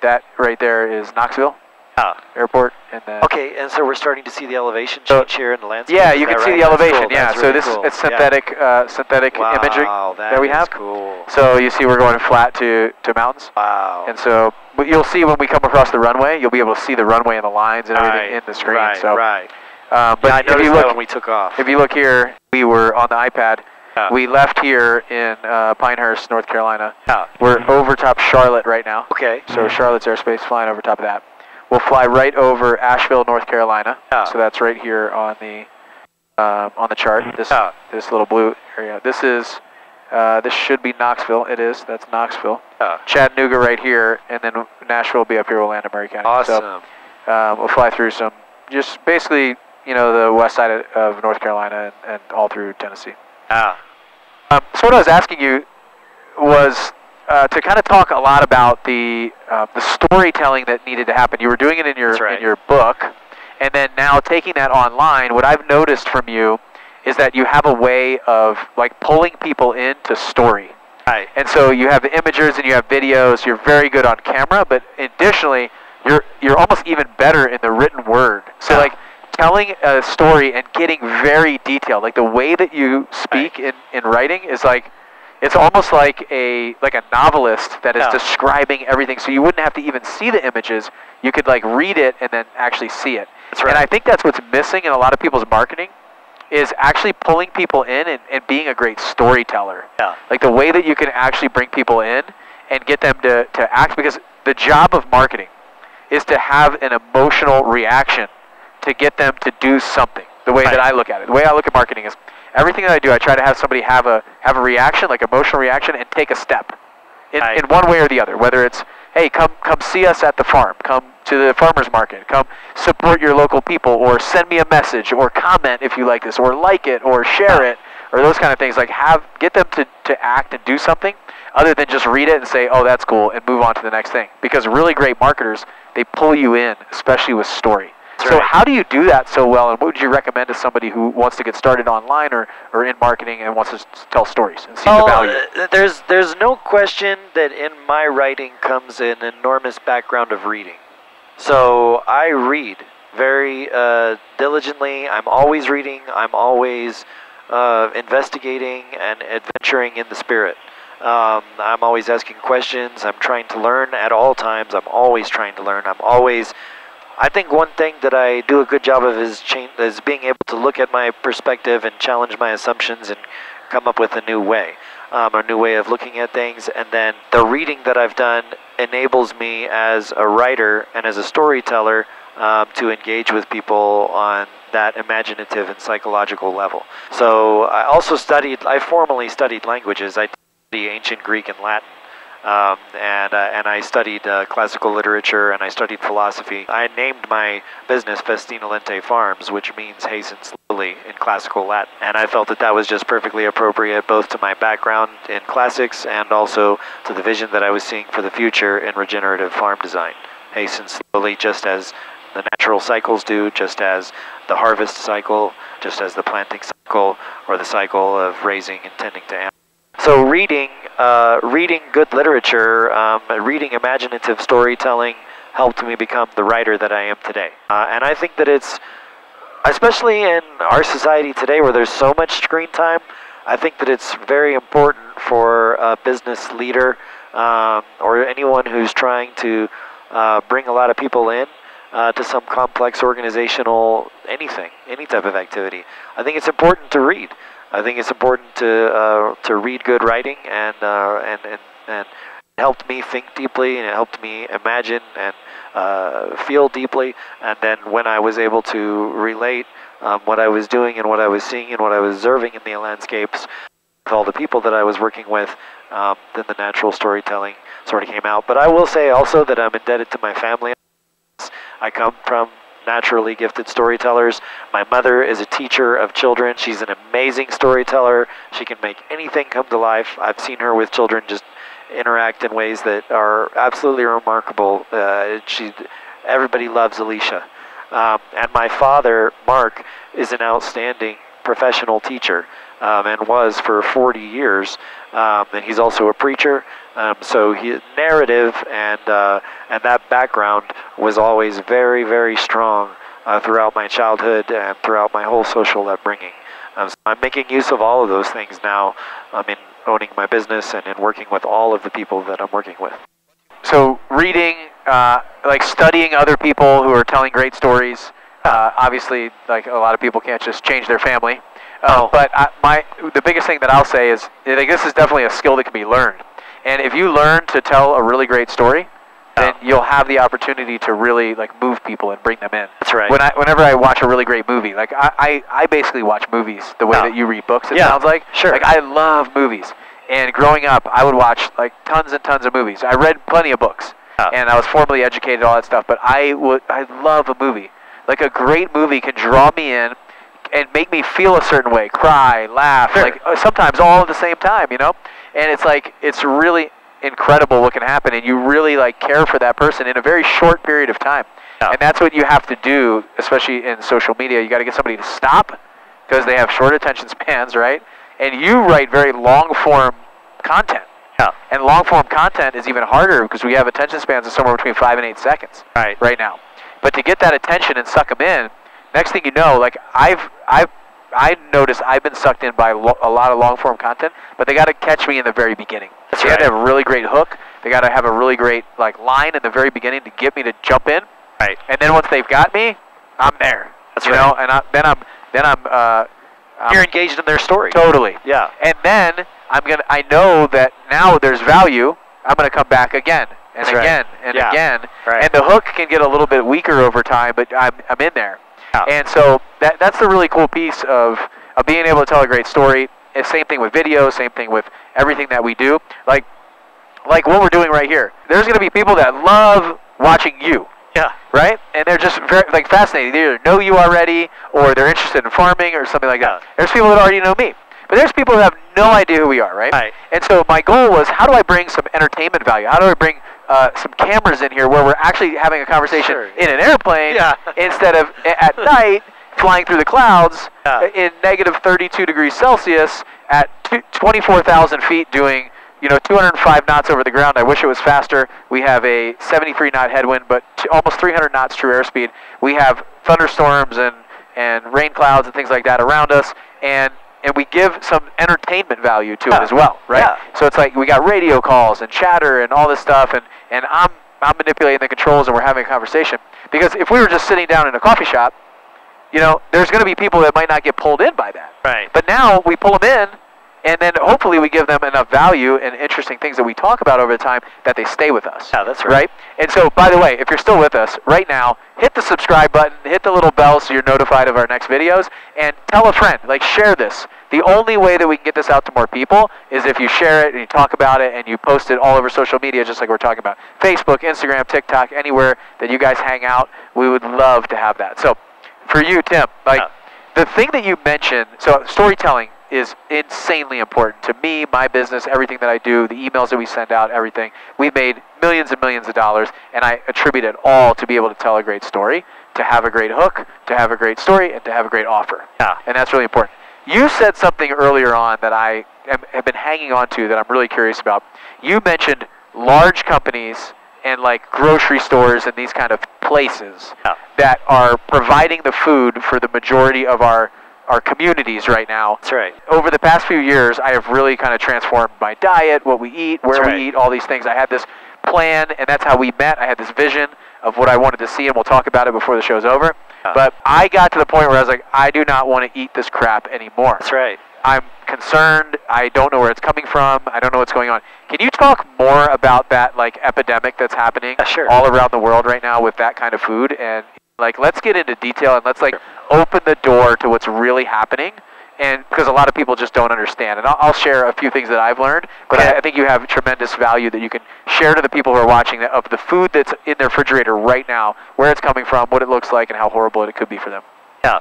Speaker 2: that right there is Knoxville.
Speaker 3: Ah.
Speaker 2: Airport, and then
Speaker 3: Okay, and so we're starting to see the elevation
Speaker 2: So-
Speaker 3: change here in the landscape.
Speaker 2: yeah, you
Speaker 3: that
Speaker 2: can see the elevation.
Speaker 3: cool,
Speaker 2: Yeah, so this
Speaker 3: cool.
Speaker 2: it's
Speaker 3: Yeah.
Speaker 2: synthetic uh, synthetic
Speaker 3: Wow,
Speaker 2: imagery
Speaker 3: that
Speaker 2: we
Speaker 3: is
Speaker 2: have.
Speaker 3: cool.
Speaker 2: So you see, we're going flat to to mountains.
Speaker 3: Wow.
Speaker 2: And so, but you'll see when we come across the runway, you'll be able to see the runway and the lines and everything in the screen.
Speaker 3: Right,
Speaker 2: so,
Speaker 3: right.
Speaker 2: um, but
Speaker 3: yeah, I
Speaker 2: if you
Speaker 3: that
Speaker 2: look,
Speaker 3: when we took off.
Speaker 2: if you look here, we were on the iPad.
Speaker 3: Yeah.
Speaker 2: We left here in uh, Pinehurst, North Carolina.
Speaker 3: Yeah.
Speaker 2: We're over top Charlotte right now.
Speaker 3: Okay.
Speaker 2: So Charlotte's airspace, flying over top of that. We'll fly right over Asheville, North Carolina.
Speaker 3: Yeah.
Speaker 2: So that's right here on the um, on the chart. This
Speaker 3: Yeah.
Speaker 2: this little blue area. This is uh, this should be Knoxville. It is. That's Knoxville.
Speaker 3: Yeah.
Speaker 2: Chattanooga right here, and then Nashville will be up here. We'll land in Maury County.
Speaker 3: Awesome.
Speaker 2: So um, we'll fly through some, just basically, you know, the west side of, of North Carolina and, and all through Tennessee.
Speaker 3: Ah.
Speaker 2: Um, so what I was asking you was uh, to kind of talk a lot about the uh, the storytelling that needed to happen. You were doing it in your
Speaker 3: right.
Speaker 2: in your book, and then now taking that online. What I've noticed from you is that you have a way of like pulling people into story.
Speaker 3: Right.
Speaker 2: And so you have images and you have videos. You're very good on camera, but additionally, you're you're almost even better in the written word. So
Speaker 3: Yeah.
Speaker 2: like telling a story and getting very detailed, like the way that you speak in, in writing is like it's almost like a like a novelist that is
Speaker 3: Yeah.
Speaker 2: describing everything. So you wouldn't have to even see the images. You could like read it and then actually see it.
Speaker 3: That's right.
Speaker 2: And I think that's what's missing in a lot of people's marketing is actually pulling people in and, and being a great storyteller
Speaker 3: Yeah.
Speaker 2: like the way that you can actually bring people in and get them to, to act because the job of marketing is to have an emotional reaction to get them to do something the way that i look at it the way i look at marketing is everything that i do i try to have somebody have a have a reaction like emotional reaction and take a step in,
Speaker 3: Right.
Speaker 2: in one way or the other whether it's hey come come see us at the farm come to the farmers market come support your local people or send me a message or comment if you like this or like it or share it or those kind of things. Like have get them to, to act and do something other than just read it and say oh that's cool and move on to the next thing. Because really great marketers they pull you in especially with story
Speaker 3: That's
Speaker 2: so
Speaker 3: right.
Speaker 2: how do you do that so well and what would you recommend to somebody who wants to get started online or, or in marketing and wants to tell stories and see the value
Speaker 3: uh, there's there's no question that in my writing comes an enormous background of reading. So I read very uh, diligently. I'm always reading. I'm always uh, investigating and adventuring in the spirit. Um, I'm always asking questions. I'm trying to learn at all times. I'm always trying to learn. I'm always. I think one thing that I do a good job of is change, is being able to look at my perspective and challenge my assumptions and come up with a new way, um, a new way of looking at things. And then the reading that I've done enables me as a writer and as a storyteller um, to engage with people on that imaginative and psychological level. So I also studied, I formally studied languages. I studied ancient Greek and Latin. Um, and uh, and I studied uh, classical literature and I studied philosophy. I named my business Festina Lente Farms, which means hasten slowly in classical Latin. And I felt that that was just perfectly appropriate both to my background in classics and also to the vision that I was seeing for the future in regenerative farm design. Hasten slowly, just as the natural cycles do, just as the harvest cycle, just as the planting cycle, or the cycle of raising and tending to animals. So reading, uh, reading good literature, um, reading imaginative storytelling helped me become the writer that I am today. Uh, and I think that it's, especially in our society today where there's so much screen time, I think that it's very important for a business leader um, or anyone who's trying to uh, bring a lot of people in uh, to some complex organizational anything, any type of activity. I think it's important to read. I think it's important to uh, to read good writing and uh, and and and helped me think deeply and it helped me imagine and uh, feel deeply. And then when I was able to relate um, what I was doing and what I was seeing and what I was observing in the landscapes with all the people that I was working with, um, then the natural storytelling sort of came out. But I will say also that I'm indebted to my family. I come from naturally gifted storytellers. My mother is a teacher of children. She's an amazing storyteller. She can make anything come to life. I've seen her with children just interact in ways that are absolutely remarkable. Uh, she, everybody loves Alicia. Um, and my father, Mark, is an outstanding professional teacher. Um, and was for 40 years. Um, and he's also a preacher. Um, so he, narrative and uh, and that background was always very very strong uh, throughout my childhood and throughout my whole social upbringing. Um, so I'm making use of all of those things now um, in owning my business and in working with all of the people that I'm working with.
Speaker 2: So reading, uh, like studying other people who are telling great stories. Uh, obviously, like a lot of people can't just change their family. Uh,
Speaker 3: Oh.
Speaker 2: But I, my the biggest thing that I'll say is like this is definitely a skill that can be learned. And if you learn to tell a really great story, then
Speaker 3: Oh.
Speaker 2: you'll have the opportunity to really like move people and bring them in.
Speaker 3: That's right.
Speaker 2: When I, whenever I watch a really great movie, like I, I, I basically watch movies the way
Speaker 3: Oh.
Speaker 2: that you read books. It
Speaker 3: Yeah,
Speaker 2: sounds like.
Speaker 3: sure.
Speaker 2: Like I love movies, and growing up, I would watch like tons and tons of movies. I read plenty of books,
Speaker 3: Oh.
Speaker 2: and I was formally educated, all that stuff. But I would, I love a movie. Like a great movie can draw me in, and make me feel a certain way, cry, laugh,
Speaker 3: Sure.
Speaker 2: like uh, sometimes all at the same time, you know. And it's like it's really incredible what can happen, and you really like care for that person in a very short period of time.
Speaker 3: Yeah.
Speaker 2: And that's what you have to do, especially in social media. You got to get somebody to stop because they have short attention <laughs> spans, right? And you write very long form content.
Speaker 3: Yeah.
Speaker 2: And long form content is even harder because we have attention spans of somewhere between five and eight seconds
Speaker 3: Right.
Speaker 2: right now. But to get that attention and suck them in, next thing you know, like I've I've I noticed I've been sucked in by a lot of long form content, but they got to catch me in the very beginning.
Speaker 3: That's
Speaker 2: they got to have a really great hook. They got to have a really great like line in the very beginning to get me to jump in.
Speaker 3: Right.
Speaker 2: And then once they've got me, I'm there.
Speaker 3: That's
Speaker 2: you
Speaker 3: right.
Speaker 2: know, and I, then I'm then I'm uh, I'm
Speaker 3: You're engaged in their story.
Speaker 2: totally.
Speaker 3: Yeah.
Speaker 2: And then I'm gonna. I know that now there's value. I'm gonna come back again and
Speaker 3: That's right.
Speaker 2: again and
Speaker 3: Yeah.
Speaker 2: again.
Speaker 3: Right.
Speaker 2: And the hook can get a little bit weaker over time, but I'm I'm in there.
Speaker 3: Yeah.
Speaker 2: And so that that's the really cool piece of of being able to tell a great story. And same thing with video. Same thing with everything that we do. Like like what we're doing right here. There's gonna be people that love watching you
Speaker 3: Yeah.
Speaker 2: right? And they're just very like fascinated. They either know you already, or they're interested in farming, or something like that.
Speaker 3: Yeah.
Speaker 2: There's people that already know me, but there's people who have no idea who we are, right?
Speaker 3: Right.
Speaker 2: And so my goal was, how do I bring some entertainment value? How do I bring uh, some cameras in here where we're actually having a conversation
Speaker 3: Sure.
Speaker 2: in an airplane
Speaker 3: Yeah. <laughs>
Speaker 2: instead of at <laughs> night flying through the clouds
Speaker 3: Yeah.
Speaker 2: in negative 32 degrees Celsius at 24,000 feet doing you know 205 knots over the ground. I wish it was faster. We have a 73 knot headwind, but t- almost 300 knots true airspeed. We have thunderstorms and and rain clouds and things like that around us, and and we give some entertainment value to
Speaker 3: Yeah.
Speaker 2: it as well, right?
Speaker 3: Yeah.
Speaker 2: So it's like we got radio calls and chatter and all this stuff, and and I'm I'm manipulating the controls and we're having a conversation. Because if we were just sitting down in a coffee shop, you know, there's going to be people that might not get pulled in by that.
Speaker 3: Right.
Speaker 2: But now we pull them in, and then hopefully we give them enough value and interesting things that we talk about over the time that they stay with us.
Speaker 3: Yeah, that's right.
Speaker 2: And so, by the way, if you're still with us right now, hit the subscribe button, hit the little bell so you're notified of our next videos, and tell a friend. Like, share this. The only way that we can get this out to more people is if you share it and you talk about it and you post it all over social media, just like we're talking about Facebook, Instagram, TikTok, anywhere that you guys hang out. We would love to have that. So, for you, Tim, like
Speaker 3: Yeah.
Speaker 2: the thing that you mentioned, so storytelling is insanely important to me, my business, everything that I do, the emails that we send out, everything. We've made millions and millions of dollars, and I attribute it all to be able to tell a great story, to have a great hook, to have a great story, and to have a great offer.
Speaker 3: Yeah.
Speaker 2: And that's really important. You said something earlier on that I am, have been hanging on to that I'm really curious about. You mentioned large companies and like grocery stores and these kind of places
Speaker 3: Yeah.
Speaker 2: that are providing the food for the majority of our our communities right now.
Speaker 3: That's right.
Speaker 2: Over the past few years, I have really kind of transformed my diet, what we eat, where
Speaker 3: That's
Speaker 2: we eat, all these things. I had this plan, and that's how we met. I had this vision of what I wanted to see, and we'll talk about it before the show's over. But I got to the point where I was like, I do not want to eat this crap anymore.
Speaker 3: That's right.
Speaker 2: I'm concerned. I don't know where it's coming from. I don't know what's going on. Can you talk more about that like epidemic that's happening
Speaker 3: Yeah, sure.
Speaker 2: all around the world right now with that kind of food? And like, let's get into detail and let's like open the door to what's really happening. And because a lot of people just don't understand, and I'll, I'll share a few things that I've learned. But I,
Speaker 3: Okay.
Speaker 2: I think you have tremendous value that you can share to the people who are watching that of the food that's in their refrigerator right now, where it's coming from, what it looks like, and how horrible it could be for them.
Speaker 3: Yeah.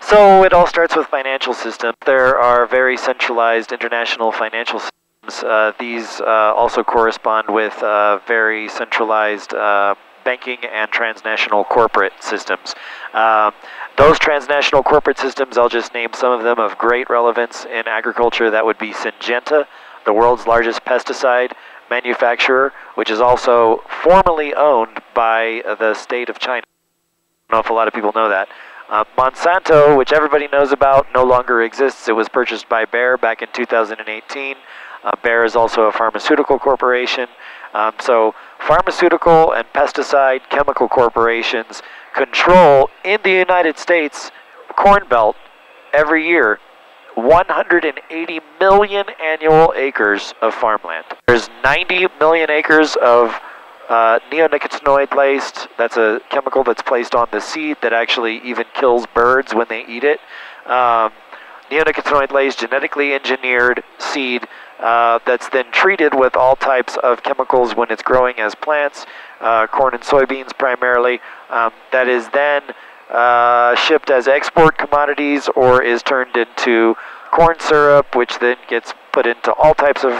Speaker 3: So it all starts with financial systems. There are very centralized international financial systems. Uh, these uh, also correspond with uh, very centralized uh, banking and transnational corporate systems. Um, those transnational corporate systems, I'll just name some of them of great relevance in agriculture. That would be Syngenta, the world's largest pesticide manufacturer, which is also formally owned by the state of China. I don't know if a lot of people know that. Uh, Monsanto, which everybody knows about, no longer exists. It was purchased by Bayer back in 2018. Uh, Bayer is also a pharmaceutical corporation. Um, so pharmaceutical and pesticide chemical corporations control in the United States corn belt every year 180 million annual acres of farmland. There's 90 million acres of uh, neonicotinoid laced, that's a chemical that's placed on the seed that actually even kills birds when they eat it. Um, neonicotinoid laced, genetically engineered seed uh, that's then treated with all types of chemicals when it's growing as plants, uh, corn and soybeans primarily, um, that is then uh, shipped as export commodities or is turned into corn syrup, which then gets put into all types of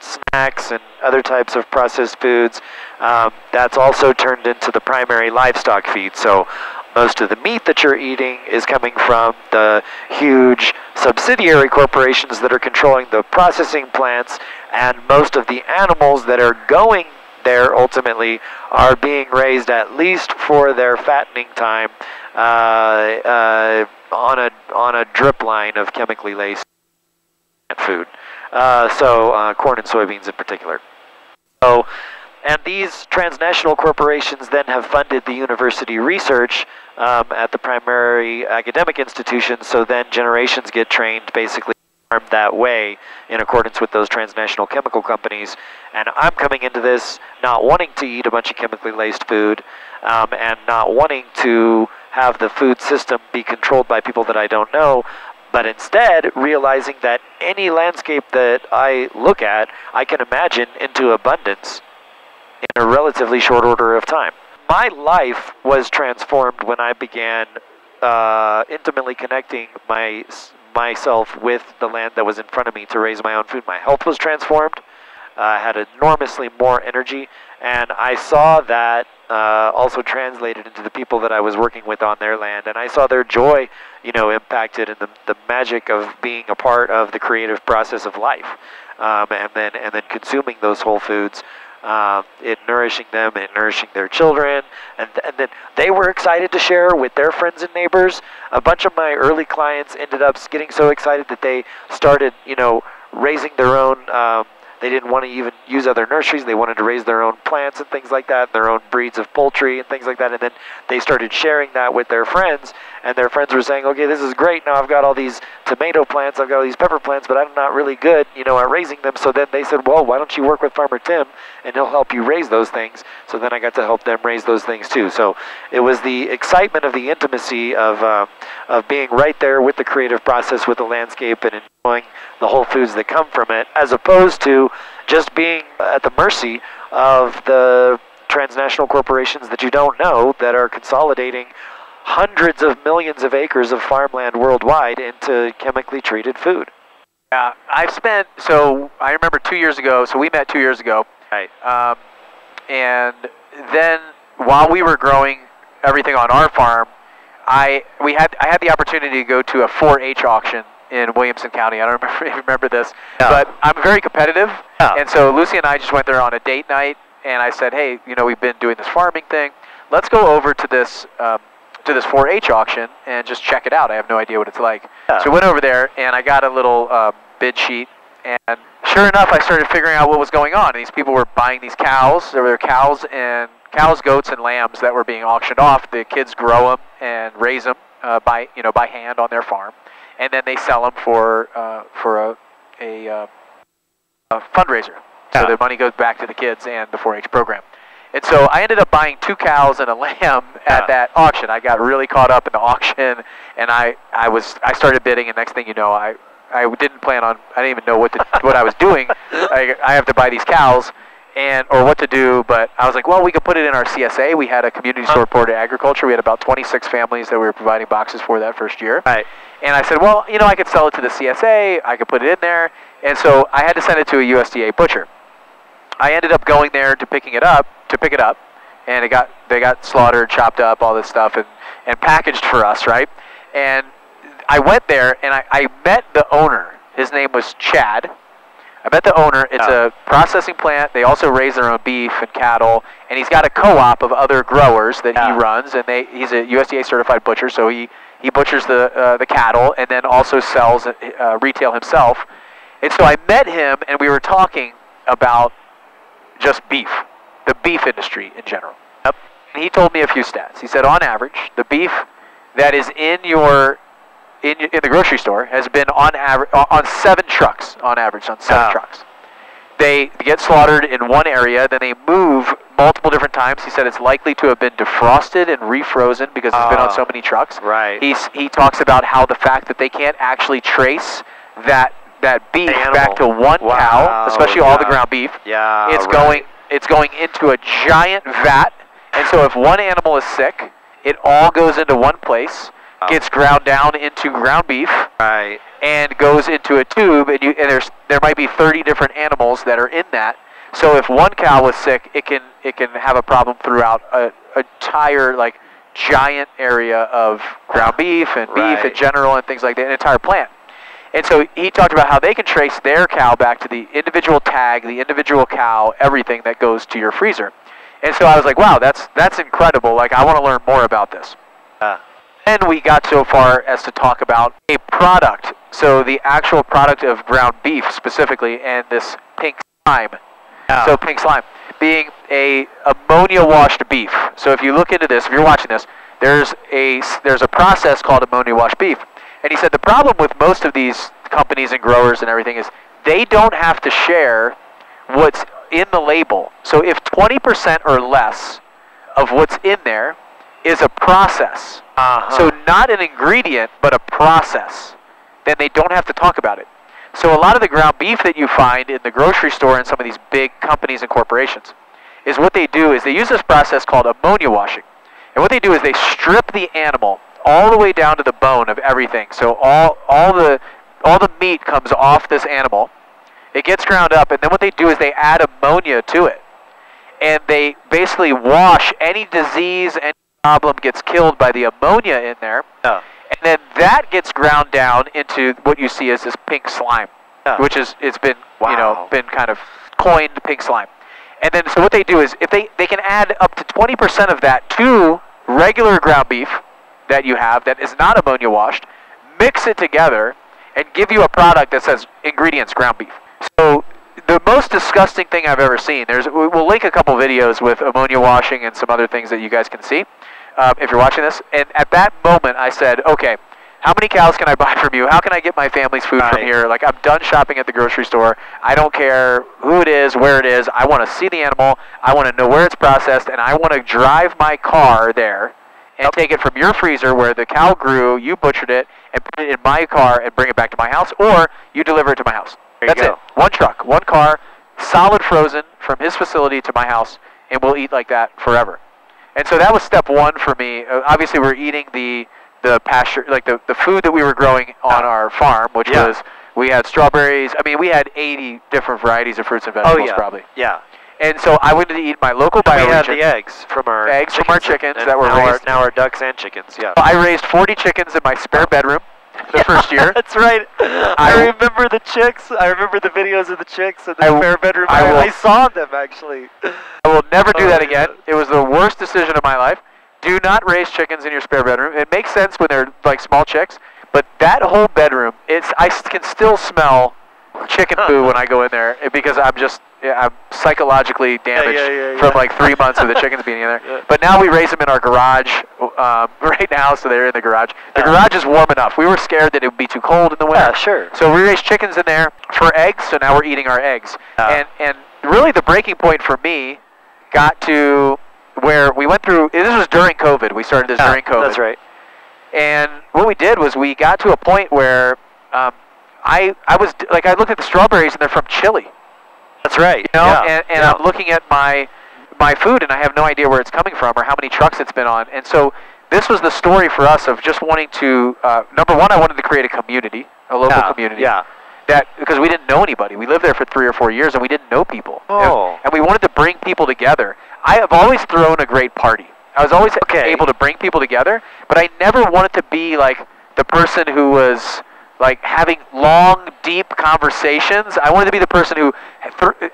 Speaker 3: snacks and other types of processed foods. Um, that's also turned into the primary livestock feed. So most of the meat that you're eating is coming from the huge subsidiary corporations that are controlling the processing plants, and most of the animals that are going there ultimately are being raised at least for their fattening time uh, uh, on a on a drip line of chemically laced food. Uh, so uh, corn and soybeans in particular. So, and these transnational corporations then have funded the university research um, at the primary academic institutions. So then generations get trained basically farmed that way in accordance with those transnational chemical companies. And I'm coming into this not wanting to eat a bunch of chemically laced food um, and not wanting to have the food system be controlled by people that I don't know, but instead realizing that any landscape that I look at, I can imagine into abundance in a relatively short order of time. My life was transformed when I began uh, intimately connecting my myself with the land that was in front of me to raise my own food. My health was transformed. Uh, I had enormously more energy, and I saw that uh, also translated into the people that I was working with on their land, and I saw their joy, you know, impacted in the, the magic of being a part of the creative process of life, um, and then and then consuming those whole foods, um, it nourishing them and nourishing their children, and and then they were excited to share with their friends and neighbors. A bunch of my early clients ended up getting so excited that they started, you know, raising their own. Um, they didn't want to even use other nurseries. They wanted to raise their own plants and things like that, their own breeds of poultry and things like that. And then they started sharing that with their friends, and their friends were saying, "Okay, this is great. Now I've got all these tomato plants, I've got all these pepper plants, but I'm not really good, you know, at raising them." So then they said, "Well, why don't you work with Farmer Tim, and he'll help you raise those things?" So then I got to help them raise those things too. So it was the excitement of the intimacy of um, of being right there with the creative process, with the landscape, and enjoying the whole foods that come from it, as opposed to just being at the mercy of the transnational corporations that you don't know that are consolidating hundreds of millions of acres of farmland worldwide into chemically treated food.
Speaker 2: Yeah, I've spent, so I remember two years ago, so we met two years ago.
Speaker 3: Right.
Speaker 2: Um, and then while we were growing everything on our farm, I we had I had the opportunity to go to a 4-H auction in Williamson County. I don't <laughs> remember if you remember this,
Speaker 3: Yeah.
Speaker 2: but I'm very competitive,
Speaker 3: Yeah.
Speaker 2: and so Lucy and I just went there on a date night, and I said, hey, you know, we've been doing this farming thing. Let's go over to this um, to this 4-H auction and just check it out. I have no idea what it's like.
Speaker 3: Yeah.
Speaker 2: So I went over there, and I got a little um, bid sheet, and sure enough, I started figuring out what was going on. And these people were buying these cows. There were cows and cows, goats, and lambs that were being auctioned off. The kids grow them and raise them uh, by you know by hand on their farm, and then they sell them for uh, for a a, uh, a fundraiser. So the money goes back to the kids and the 4-H program. And so I ended up buying two cows and a <laughs> lamb at that auction. I got really caught up in the auction, and I, I was I started bidding, and next thing you know, I I didn't plan on I didn't even know what to, <laughs> what I was doing. I, I have to buy these cows, and or what to do. But I was like, well, we could put it in our CSA. We had a community supported agriculture. We had about 26 families that we were providing boxes for that first year.
Speaker 3: Right.
Speaker 2: And I said, well, you know, I could sell it to the CSA. I could put it in there. And so I had to send it to a USDA butcher. I ended up going there to picking it up, to pick it up, and it got they got slaughtered, chopped up, all this stuff, and and packaged for us, right? And I went there and I, I met the owner. His name was Chad. I met the owner. It's
Speaker 3: Oh.
Speaker 2: a processing plant. They also raise their own beef and cattle, and he's got a co-op of other growers that he runs. And they he's a USDA certified butcher, so he he butchers the uh, the cattle and then also sells uh, retail himself. And so I met him, and we were talking about just beef, the beef industry in general.
Speaker 3: Yep.
Speaker 2: He told me a few stats. He said, on average, the beef that is in your in, in the grocery store has been on average uh, on seven trucks on average on seven
Speaker 3: Wow.
Speaker 2: trucks. They get slaughtered in one area, then they move multiple different times. He said it's likely to have been defrosted and refrozen because it's been on
Speaker 3: Oh.
Speaker 2: so ah. many trucks.
Speaker 3: Right.
Speaker 2: He's, he talks about how the fact that they can't actually trace that that beef
Speaker 3: Animal.
Speaker 2: back to one cow,
Speaker 3: Wow,
Speaker 2: especially all the ground beef.
Speaker 3: yeah.
Speaker 2: it's
Speaker 3: right.
Speaker 2: going it's going into a giant vat, and so if one animal is sick, it all goes into one place,
Speaker 3: Oh.
Speaker 2: gets ground down into ground beef,
Speaker 3: Right.
Speaker 2: and goes into a tube, and you and there's there might be 30 different animals that are in that. So if one cow was sick, it can it can have a problem throughout a, a entire like giant area of ground beef and beef in general and things like that, an entire plant. And so he talked about how they can trace their cow back to the individual tag, the individual cow, everything that goes to your freezer. And so I was like, wow, that's that's incredible. Like I want to learn more about this.
Speaker 3: Uh,
Speaker 2: Then we got so far as to talk about a product. So the actual product of ground beef specifically, and this pink slime.
Speaker 3: yeah.
Speaker 2: So pink slime being a ammonia washed beef. So if you look into this, if you're watching this, there's a there's a process called ammonia washed beef. And he said the problem with most of these companies and growers and everything is they don't have to share what's in the label. So if 20% or less of what's in there is a process,
Speaker 3: uh-huh.
Speaker 2: so not an ingredient, but a process. Then they don't have to talk about it. So a lot of the ground beef that you find in the grocery store and some of these big companies and corporations is what they do is they use this process called ammonia washing. And what they do is they strip the animal all the way down to the bone of everything. So all all the all the meat comes off this animal. It gets ground up and then what they do is they add ammonia to it. And they basically wash any disease, any problem gets killed by the ammonia in there.
Speaker 3: Yeah.
Speaker 2: And then that gets ground down into what you see as this pink slime,
Speaker 3: Yeah.
Speaker 2: which is it's been you know been kind of coined pink slime. And then so what they do is if they they can add up to 20% of that to regular ground beef that you have that is not ammonia washed, mix it together and give you a product that says ingredients ground beef. So the most disgusting thing I've ever seen. There's we- we'll link a couple videos with ammonia washing and some other things that you guys can see um, if you're watching this. And at that moment, I said, okay, how many cows can I buy <laughs> from you? How can I get my family's food from here? Like I'm done shopping at the grocery store. I don't care who it is, where it is. I want to see the animal. I want to know where it's processed, and I want to drive my car there and take it from your freezer where the cow grew, you butchered it, and put it in my car and bring it back to my house, or you deliver it to my house.
Speaker 3: There you
Speaker 2: That's
Speaker 3: go.
Speaker 2: it. One truck, one car, solid frozen from his facility to my house, and we'll eat like that forever. And so that was step one for me. Uh, obviously, we're eating the the pasture, like the, the food that we were growing on our farm, which
Speaker 3: Yeah.
Speaker 2: was we had strawberries. I mean, we had 80 different varieties of fruits and vegetables,
Speaker 3: oh
Speaker 2: vegetables,
Speaker 3: yeah.
Speaker 2: probably.
Speaker 3: Yeah.
Speaker 2: And so I wanted to eat my local
Speaker 3: We had the eggs from our
Speaker 2: Eggs from our chickens that were
Speaker 3: now
Speaker 2: raised-
Speaker 3: Our, now our ducks and chickens. Yeah.
Speaker 2: I raised 40 chickens in my spare bedroom the first year. <laughs>
Speaker 3: That's right. I remember the chicks. I remember the videos of the chicks in the
Speaker 2: I
Speaker 3: spare bedroom.
Speaker 2: I
Speaker 3: I, I saw them actually.
Speaker 2: I will never do
Speaker 3: Oh,
Speaker 2: that
Speaker 3: yeah.
Speaker 2: again. It was the worst decision of my life. Do not raise chickens in your spare bedroom. It makes sense when they're like small chicks, but that whole bedroom, it's I can still smell chicken poo when I go in there eh, because I'm just yeah, I'm psychologically damaged
Speaker 3: yeah, yeah,
Speaker 2: from like three months of the chickens being in there. <laughs> But now we raise them in our garage um, <laughs> right now, so they're in the garage. The
Speaker 3: Yeah.
Speaker 2: garage is warm enough. We were scared that it would be too cold in the winter.
Speaker 3: Yeah, sure.
Speaker 2: So we raised chickens in there for eggs, so now we're eating our eggs.
Speaker 3: Yeah.
Speaker 2: And and really the breaking point for me got to where we went through this was during COVID. We started this
Speaker 3: Yeah,
Speaker 2: during COVID.
Speaker 3: That's right.
Speaker 2: And what we did was we got to a point where um, I I was like I looked at the strawberries and they're from Chile.
Speaker 3: That's right.
Speaker 2: You know,
Speaker 3: yeah.
Speaker 2: and, and
Speaker 3: yeah.
Speaker 2: I'm looking at my my food and I have no idea where it's coming from or how many trucks it's been on. And so this was the story for us of just wanting to uh, number one, I wanted to create a community, a local
Speaker 3: yeah.
Speaker 2: community
Speaker 3: Yeah.
Speaker 2: that because we didn't know anybody. We lived there for three or four years and we didn't know people.
Speaker 3: Oh.
Speaker 2: And, and we wanted to bring people together. I have always thrown a great party. I was always
Speaker 3: Okay.
Speaker 2: able to bring people together, but I never wanted to be like the person who was like having long, deep conversations. I wanted to be the person who,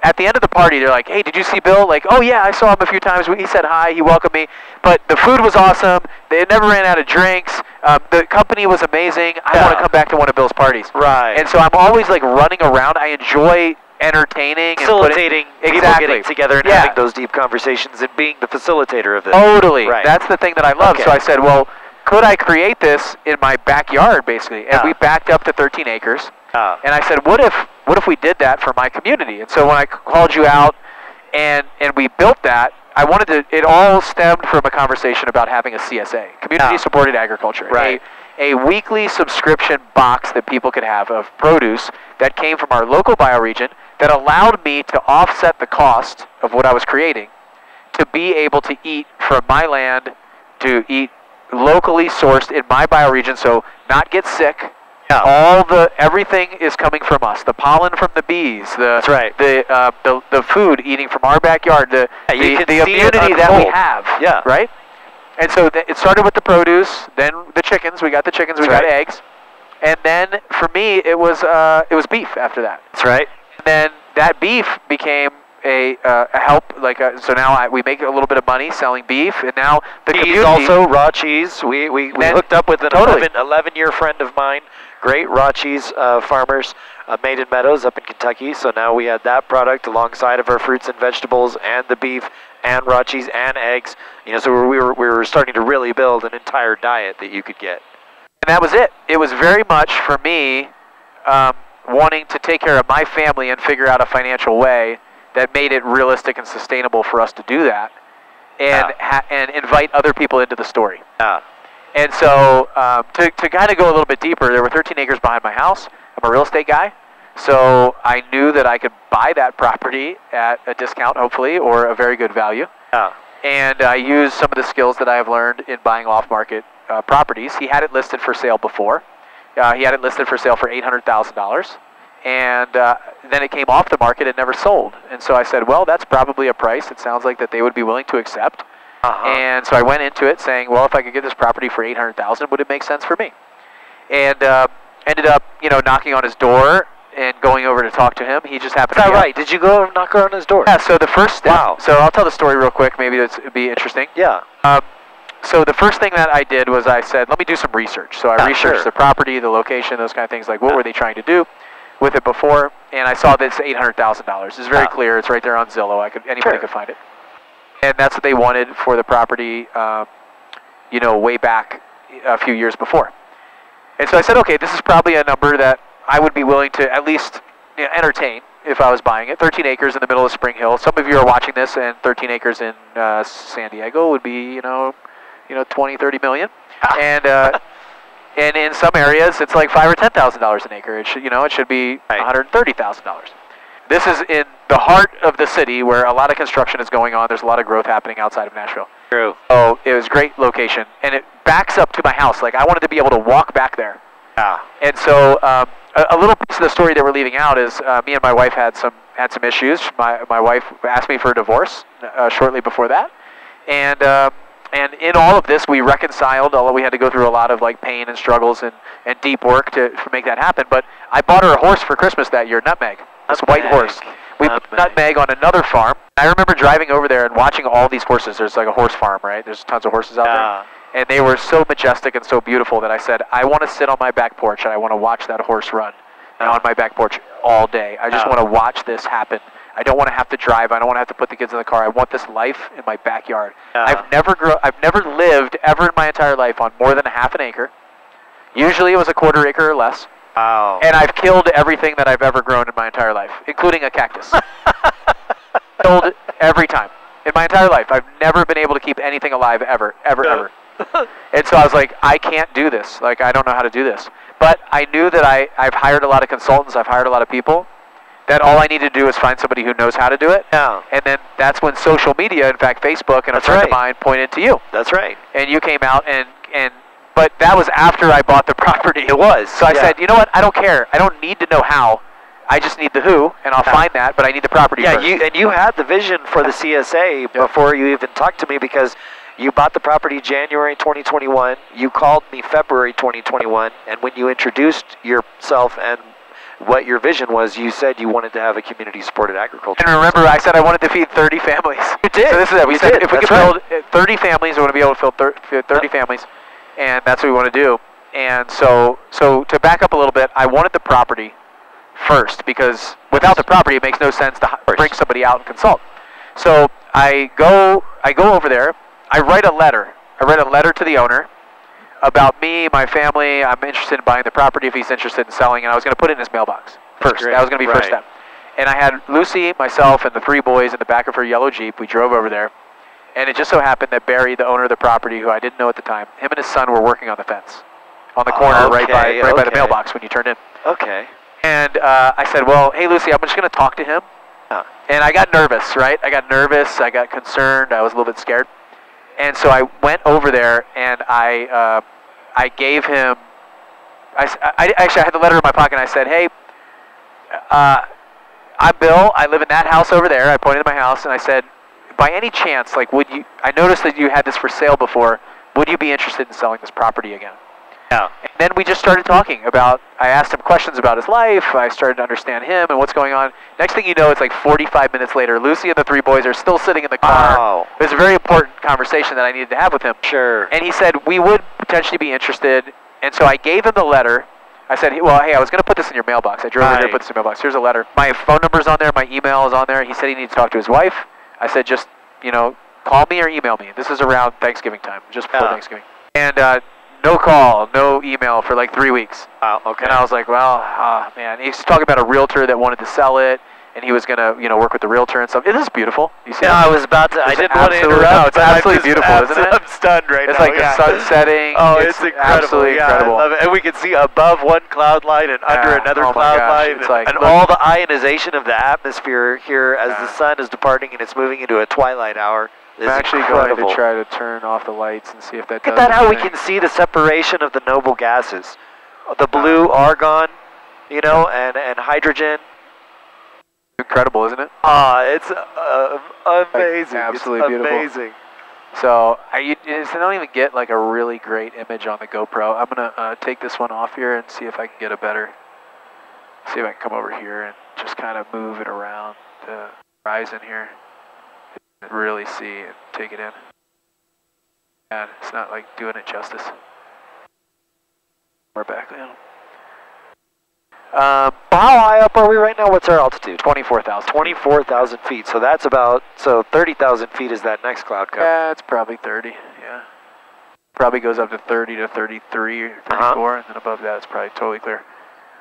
Speaker 2: at the end of the party, they're like, "Hey, did you see Bill?" Like, "Oh yeah, I saw him a few times. He said hi. He welcomed me." But the food was awesome. They never ran out of drinks. Um, the company was amazing. I want to come back to one of Bill's parties.
Speaker 3: Right.
Speaker 2: And so I'm always like running around. I enjoy entertaining and putting-
Speaker 3: facilitating people getting together and
Speaker 2: Yeah.
Speaker 3: having those deep conversations and being the facilitator of this.
Speaker 2: Totally.
Speaker 3: Right.
Speaker 2: That's the thing that I love.
Speaker 3: Okay.
Speaker 2: So I said, well, could I create this in my backyard, basically? And
Speaker 3: Yeah.
Speaker 2: we backed up to 13 acres.
Speaker 3: Ah.
Speaker 2: And I said, what if what if we did that for my community? And so when I called you out and and we built that, I wanted to. It all stemmed from a conversation about having a CSA, community
Speaker 3: Ah.
Speaker 2: supported agriculture.
Speaker 3: Right.
Speaker 2: A, a weekly subscription box that people could have of produce that came from our local bioregion that allowed me to offset the cost of what I was creating to be able to eat from my land, to eat locally sourced in my bioregion, so not get sick.
Speaker 3: Yeah.
Speaker 2: All the everything is coming from us. The pollen from the bees. The
Speaker 3: That's right.
Speaker 2: The uh, the, the food eating from our backyard. The
Speaker 3: Yeah, you
Speaker 2: the, the immunity that we have.
Speaker 3: Yeah.
Speaker 2: Right. And so th- it started with the produce, then the chickens. We got the chickens. We
Speaker 3: That's
Speaker 2: got eggs, and then for me it was uh, it was beef after that.
Speaker 3: That's right.
Speaker 2: And then that beef became a, uh, a help. Like uh so now I, we make a little bit of money selling beef, and now the
Speaker 3: Cheese
Speaker 2: community
Speaker 3: also, raw cheese. We, we, we hooked up with an
Speaker 2: totally.
Speaker 3: 11, 11 year friend of mine, great raw cheese uh, farmers, uh, Maiden Meadows up in Kentucky. So now we had that product alongside of our fruits and vegetables and the beef and raw cheese and eggs. You know, so we were, we were starting to really build an entire diet that you could get.
Speaker 2: and that was it. It was very much for me um, wanting to take care of my family and figure out a financial way that made it realistic and sustainable for us to do that, and
Speaker 3: Yeah.
Speaker 2: ha- and invite other people into the story.
Speaker 3: Yeah.
Speaker 2: And so um, to to kind of go a little bit deeper, there were 13 acres behind my house. I'm a real estate guy, so I knew that I could buy that property at a discount, hopefully, or a very good value.
Speaker 3: Yeah.
Speaker 2: and I used some of the skills that I have learned in buying off-market uh, properties. He had it listed for sale before. Uh, he had it listed for sale for eight hundred thousand dollars, and uh, then it came off the market and never sold. And so I said, well, that's probably a price. It sounds like that they would be willing to accept.
Speaker 3: Uh-huh.
Speaker 2: And so I went into it saying, well, if I could get this property for eight hundred thousand, would it make sense for me? And uh, ended up, you know, knocking on his door and going over to talk to him. He just happened
Speaker 3: Is
Speaker 2: to
Speaker 3: that right? Did you go knock on his door?
Speaker 2: Yeah. So the first step.
Speaker 3: Wow.
Speaker 2: So I'll tell the story real quick. Maybe it'd be interesting.
Speaker 3: Yeah.
Speaker 2: Um, so the first thing that I did was I said, let me do some research. So I
Speaker 3: Ah,
Speaker 2: researched
Speaker 3: sure.
Speaker 2: the property, the location, those kind of things. Like, what
Speaker 3: Ah.
Speaker 2: were they trying to do with it before? And I saw that it's eight hundred thousand dollars. It's very
Speaker 3: Ah.
Speaker 2: clear. It's right there on Zillow. I could anybody
Speaker 3: Sure.
Speaker 2: could find it. And that's what they wanted for the property. Um, you know, way back a few years before. And so I said, okay, this is probably a number that I would be willing to at least you know, entertain if I was buying it. 13 acres in the middle of Spring Hill. Some of you are watching this, and 13 acres in uh, San Diego would be, you know, you know, 20, 30 million. and uh, and in some areas, it's like five or ten thousand dollars an acre. It should, you know, it should be
Speaker 3: Right.
Speaker 2: one hundred thirty thousand dollars. This is in the heart of the city where a lot of construction is going on. There's a lot of growth happening outside of Nashville.
Speaker 3: True.
Speaker 2: Oh, it was great location, and it backs up to my house. Like I wanted to be able to walk back there.
Speaker 3: Yeah.
Speaker 2: And so, um, a, a little piece of the story that we're leaving out is uh, me and my wife had some had some issues. My my wife asked me for a divorce uh, shortly before that, and um, and in all of this, we reconciled. Although we had to go through a lot of like pain and struggles and, and deep work to, to make that happen. But I bought her a horse for Christmas that year, Nutmeg, this white horse. We put
Speaker 3: Nutmeg.
Speaker 2: Nutmeg on another farm. I remember driving over there and watching all these horses. There's like a horse farm, right? There's tons of horses out there and they were so majestic and so beautiful that I said, I want to sit on my back porch and I want to watch that horse run on my back porch all day. I just
Speaker 3: Yeah.
Speaker 2: want to watch this happen. I don't want to have to drive. I don't want to have to put the kids in the car. I want this life in my backyard.
Speaker 3: Yeah.
Speaker 2: I've never grow, I've never lived ever in my entire life on more than a half an acre. Usually it was a quarter acre or less.
Speaker 3: Wow.
Speaker 2: And I've killed everything that I've ever grown in my entire life, including a cactus. <laughs> killed it every time. In my entire life, I've never been able to keep anything alive ever, ever, ever. And so I was like, I can't do this. Like, I don't know how to do this. But I knew that I, I've hired a lot of consultants, I've hired a lot of people, that all I need to do is find somebody who knows how to do it.
Speaker 3: yeah.
Speaker 2: And then that's when social media, in fact, Facebook and a
Speaker 3: That's
Speaker 2: friend
Speaker 3: right.
Speaker 2: of mine pointed to you.
Speaker 3: That's right.
Speaker 2: And you came out and, and, but that was after I bought the <laughs> property.
Speaker 3: It was.
Speaker 2: So I
Speaker 3: yeah.
Speaker 2: said, you know what? I don't care. I don't need to know how. I just need the who, and I'll
Speaker 3: Yeah.
Speaker 2: find that, but I need the property
Speaker 3: Yeah,
Speaker 2: first.
Speaker 3: you and you had the vision for the CSA before you even talked to me because you bought the property January 2021. You called me February 2021, and when you introduced yourself and what your vision was, you said you wanted to have a community-supported agriculture.
Speaker 2: And remember, I said I wanted to feed 30 families.
Speaker 3: You did.
Speaker 2: So this is it. We
Speaker 3: You
Speaker 2: said
Speaker 3: did.
Speaker 2: if we
Speaker 3: That's
Speaker 2: could
Speaker 3: right.
Speaker 2: build uh, 30 families, we want to be able to fill thir- feed 30 families, and that's what we want to do. And so, so to back up a little bit, I wanted the property first because without the property, it makes no sense to bring somebody out and consult. So I go, I go over there. I write a letter. I write a letter to the owner about me, my family. I'm interested in buying the property if he's interested in selling, and I was going to put it in his mailbox first. That was going to be first step. And I had Lucy, myself, and the three boys in the back of her yellow Jeep. We drove over there. And it just so happened that Barry, the owner of the property, who I didn't know at the time, him and his son were working on the fence on the corner right by
Speaker 3: Okay,
Speaker 2: right by the mailbox when you turn in.
Speaker 3: Okay.
Speaker 2: And uh, I said, well, hey, Lucy, I'm just going to talk to him.
Speaker 3: Huh.
Speaker 2: And I got nervous, right? I got nervous. I got concerned. I was a little bit scared. And so I went over there and I, uh, I gave him, I, I- actually, I had the letter in my pocket and I said, hey, uh, I'm Bill. I live in that house over there. I pointed to my house and I said, by any chance, like, would you, I noticed that you had this for sale before. Would you be interested in selling this property again?
Speaker 3: Yeah.
Speaker 2: And then we just started talking about, I asked him questions about his life. I started to understand him and what's going on. Next thing you know, it's like 45 minutes later. Lucy and the three boys are still sitting in the car.
Speaker 3: Wow.
Speaker 2: It was a very important conversation that I needed to have with him.
Speaker 3: Sure.
Speaker 2: And he said, we would potentially be interested. And so I gave him the letter. I said, well, hey, I was going to put this in your mailbox. I drove over here to put this in your mailbox. Here's a letter. My phone number's on there. My email is on there. He said he needed to talk to his wife. I said, just, you know, call me or email me. This is around Thanksgiving time, just before
Speaker 3: Yeah.
Speaker 2: Thanksgiving. And uh, no call, no email for like three weeks.
Speaker 3: wow. Okay.
Speaker 2: And I was like, well, ah, man. He's talking about a realtor that wanted to sell it, and he was going to, you know, work with the realtor and stuff. It is beautiful. You see that?
Speaker 3: I was about to. I
Speaker 2: It's
Speaker 3: didn't want to interrupt.
Speaker 2: no, it's absolutely beautiful, isn't it?
Speaker 3: I'm stunned right
Speaker 2: It's
Speaker 3: now.
Speaker 2: like
Speaker 3: yeah.
Speaker 2: the sun setting.
Speaker 3: Oh, it's, incredible.
Speaker 2: Absolutely
Speaker 3: yeah,
Speaker 2: incredible.
Speaker 3: I love it. And we can see above one cloud line and under
Speaker 2: Yeah,
Speaker 3: another
Speaker 2: oh
Speaker 3: cloud line,
Speaker 2: it's
Speaker 3: and,
Speaker 2: like,
Speaker 3: and
Speaker 2: look-
Speaker 3: all the ionization of the atmosphere here as the sun is departing and it's moving into a twilight hour.
Speaker 2: I'm actually
Speaker 3: incredible.
Speaker 2: going to try to turn off the lights and see if that
Speaker 3: Look at that! How we can see the separation of the noble gases, the blue argon, you know, and and hydrogen.
Speaker 2: Incredible, isn't it?
Speaker 3: Ah, it's uh, amazing.
Speaker 2: absolutely
Speaker 3: it's
Speaker 2: beautiful.
Speaker 3: amazing.
Speaker 2: So I, you, you don't even get like a really great image on the GoPro. I'm gonna uh, take this one off here and see if I can get a better. See if I can come over here and just kind of move it around the horizon here. Really see and take it in. And it's not like doing it justice. We're back now. Um,
Speaker 3: How high up are we right now? What's our altitude?
Speaker 2: 24,000.
Speaker 3: 24,000 feet. So that's about, so 30,000 feet is that next cloud cover.
Speaker 2: Yeah, it's probably 30, yeah. Probably goes up to 30 to 33 or 34,
Speaker 3: Uh-huh.
Speaker 2: and then above that it's probably totally clear.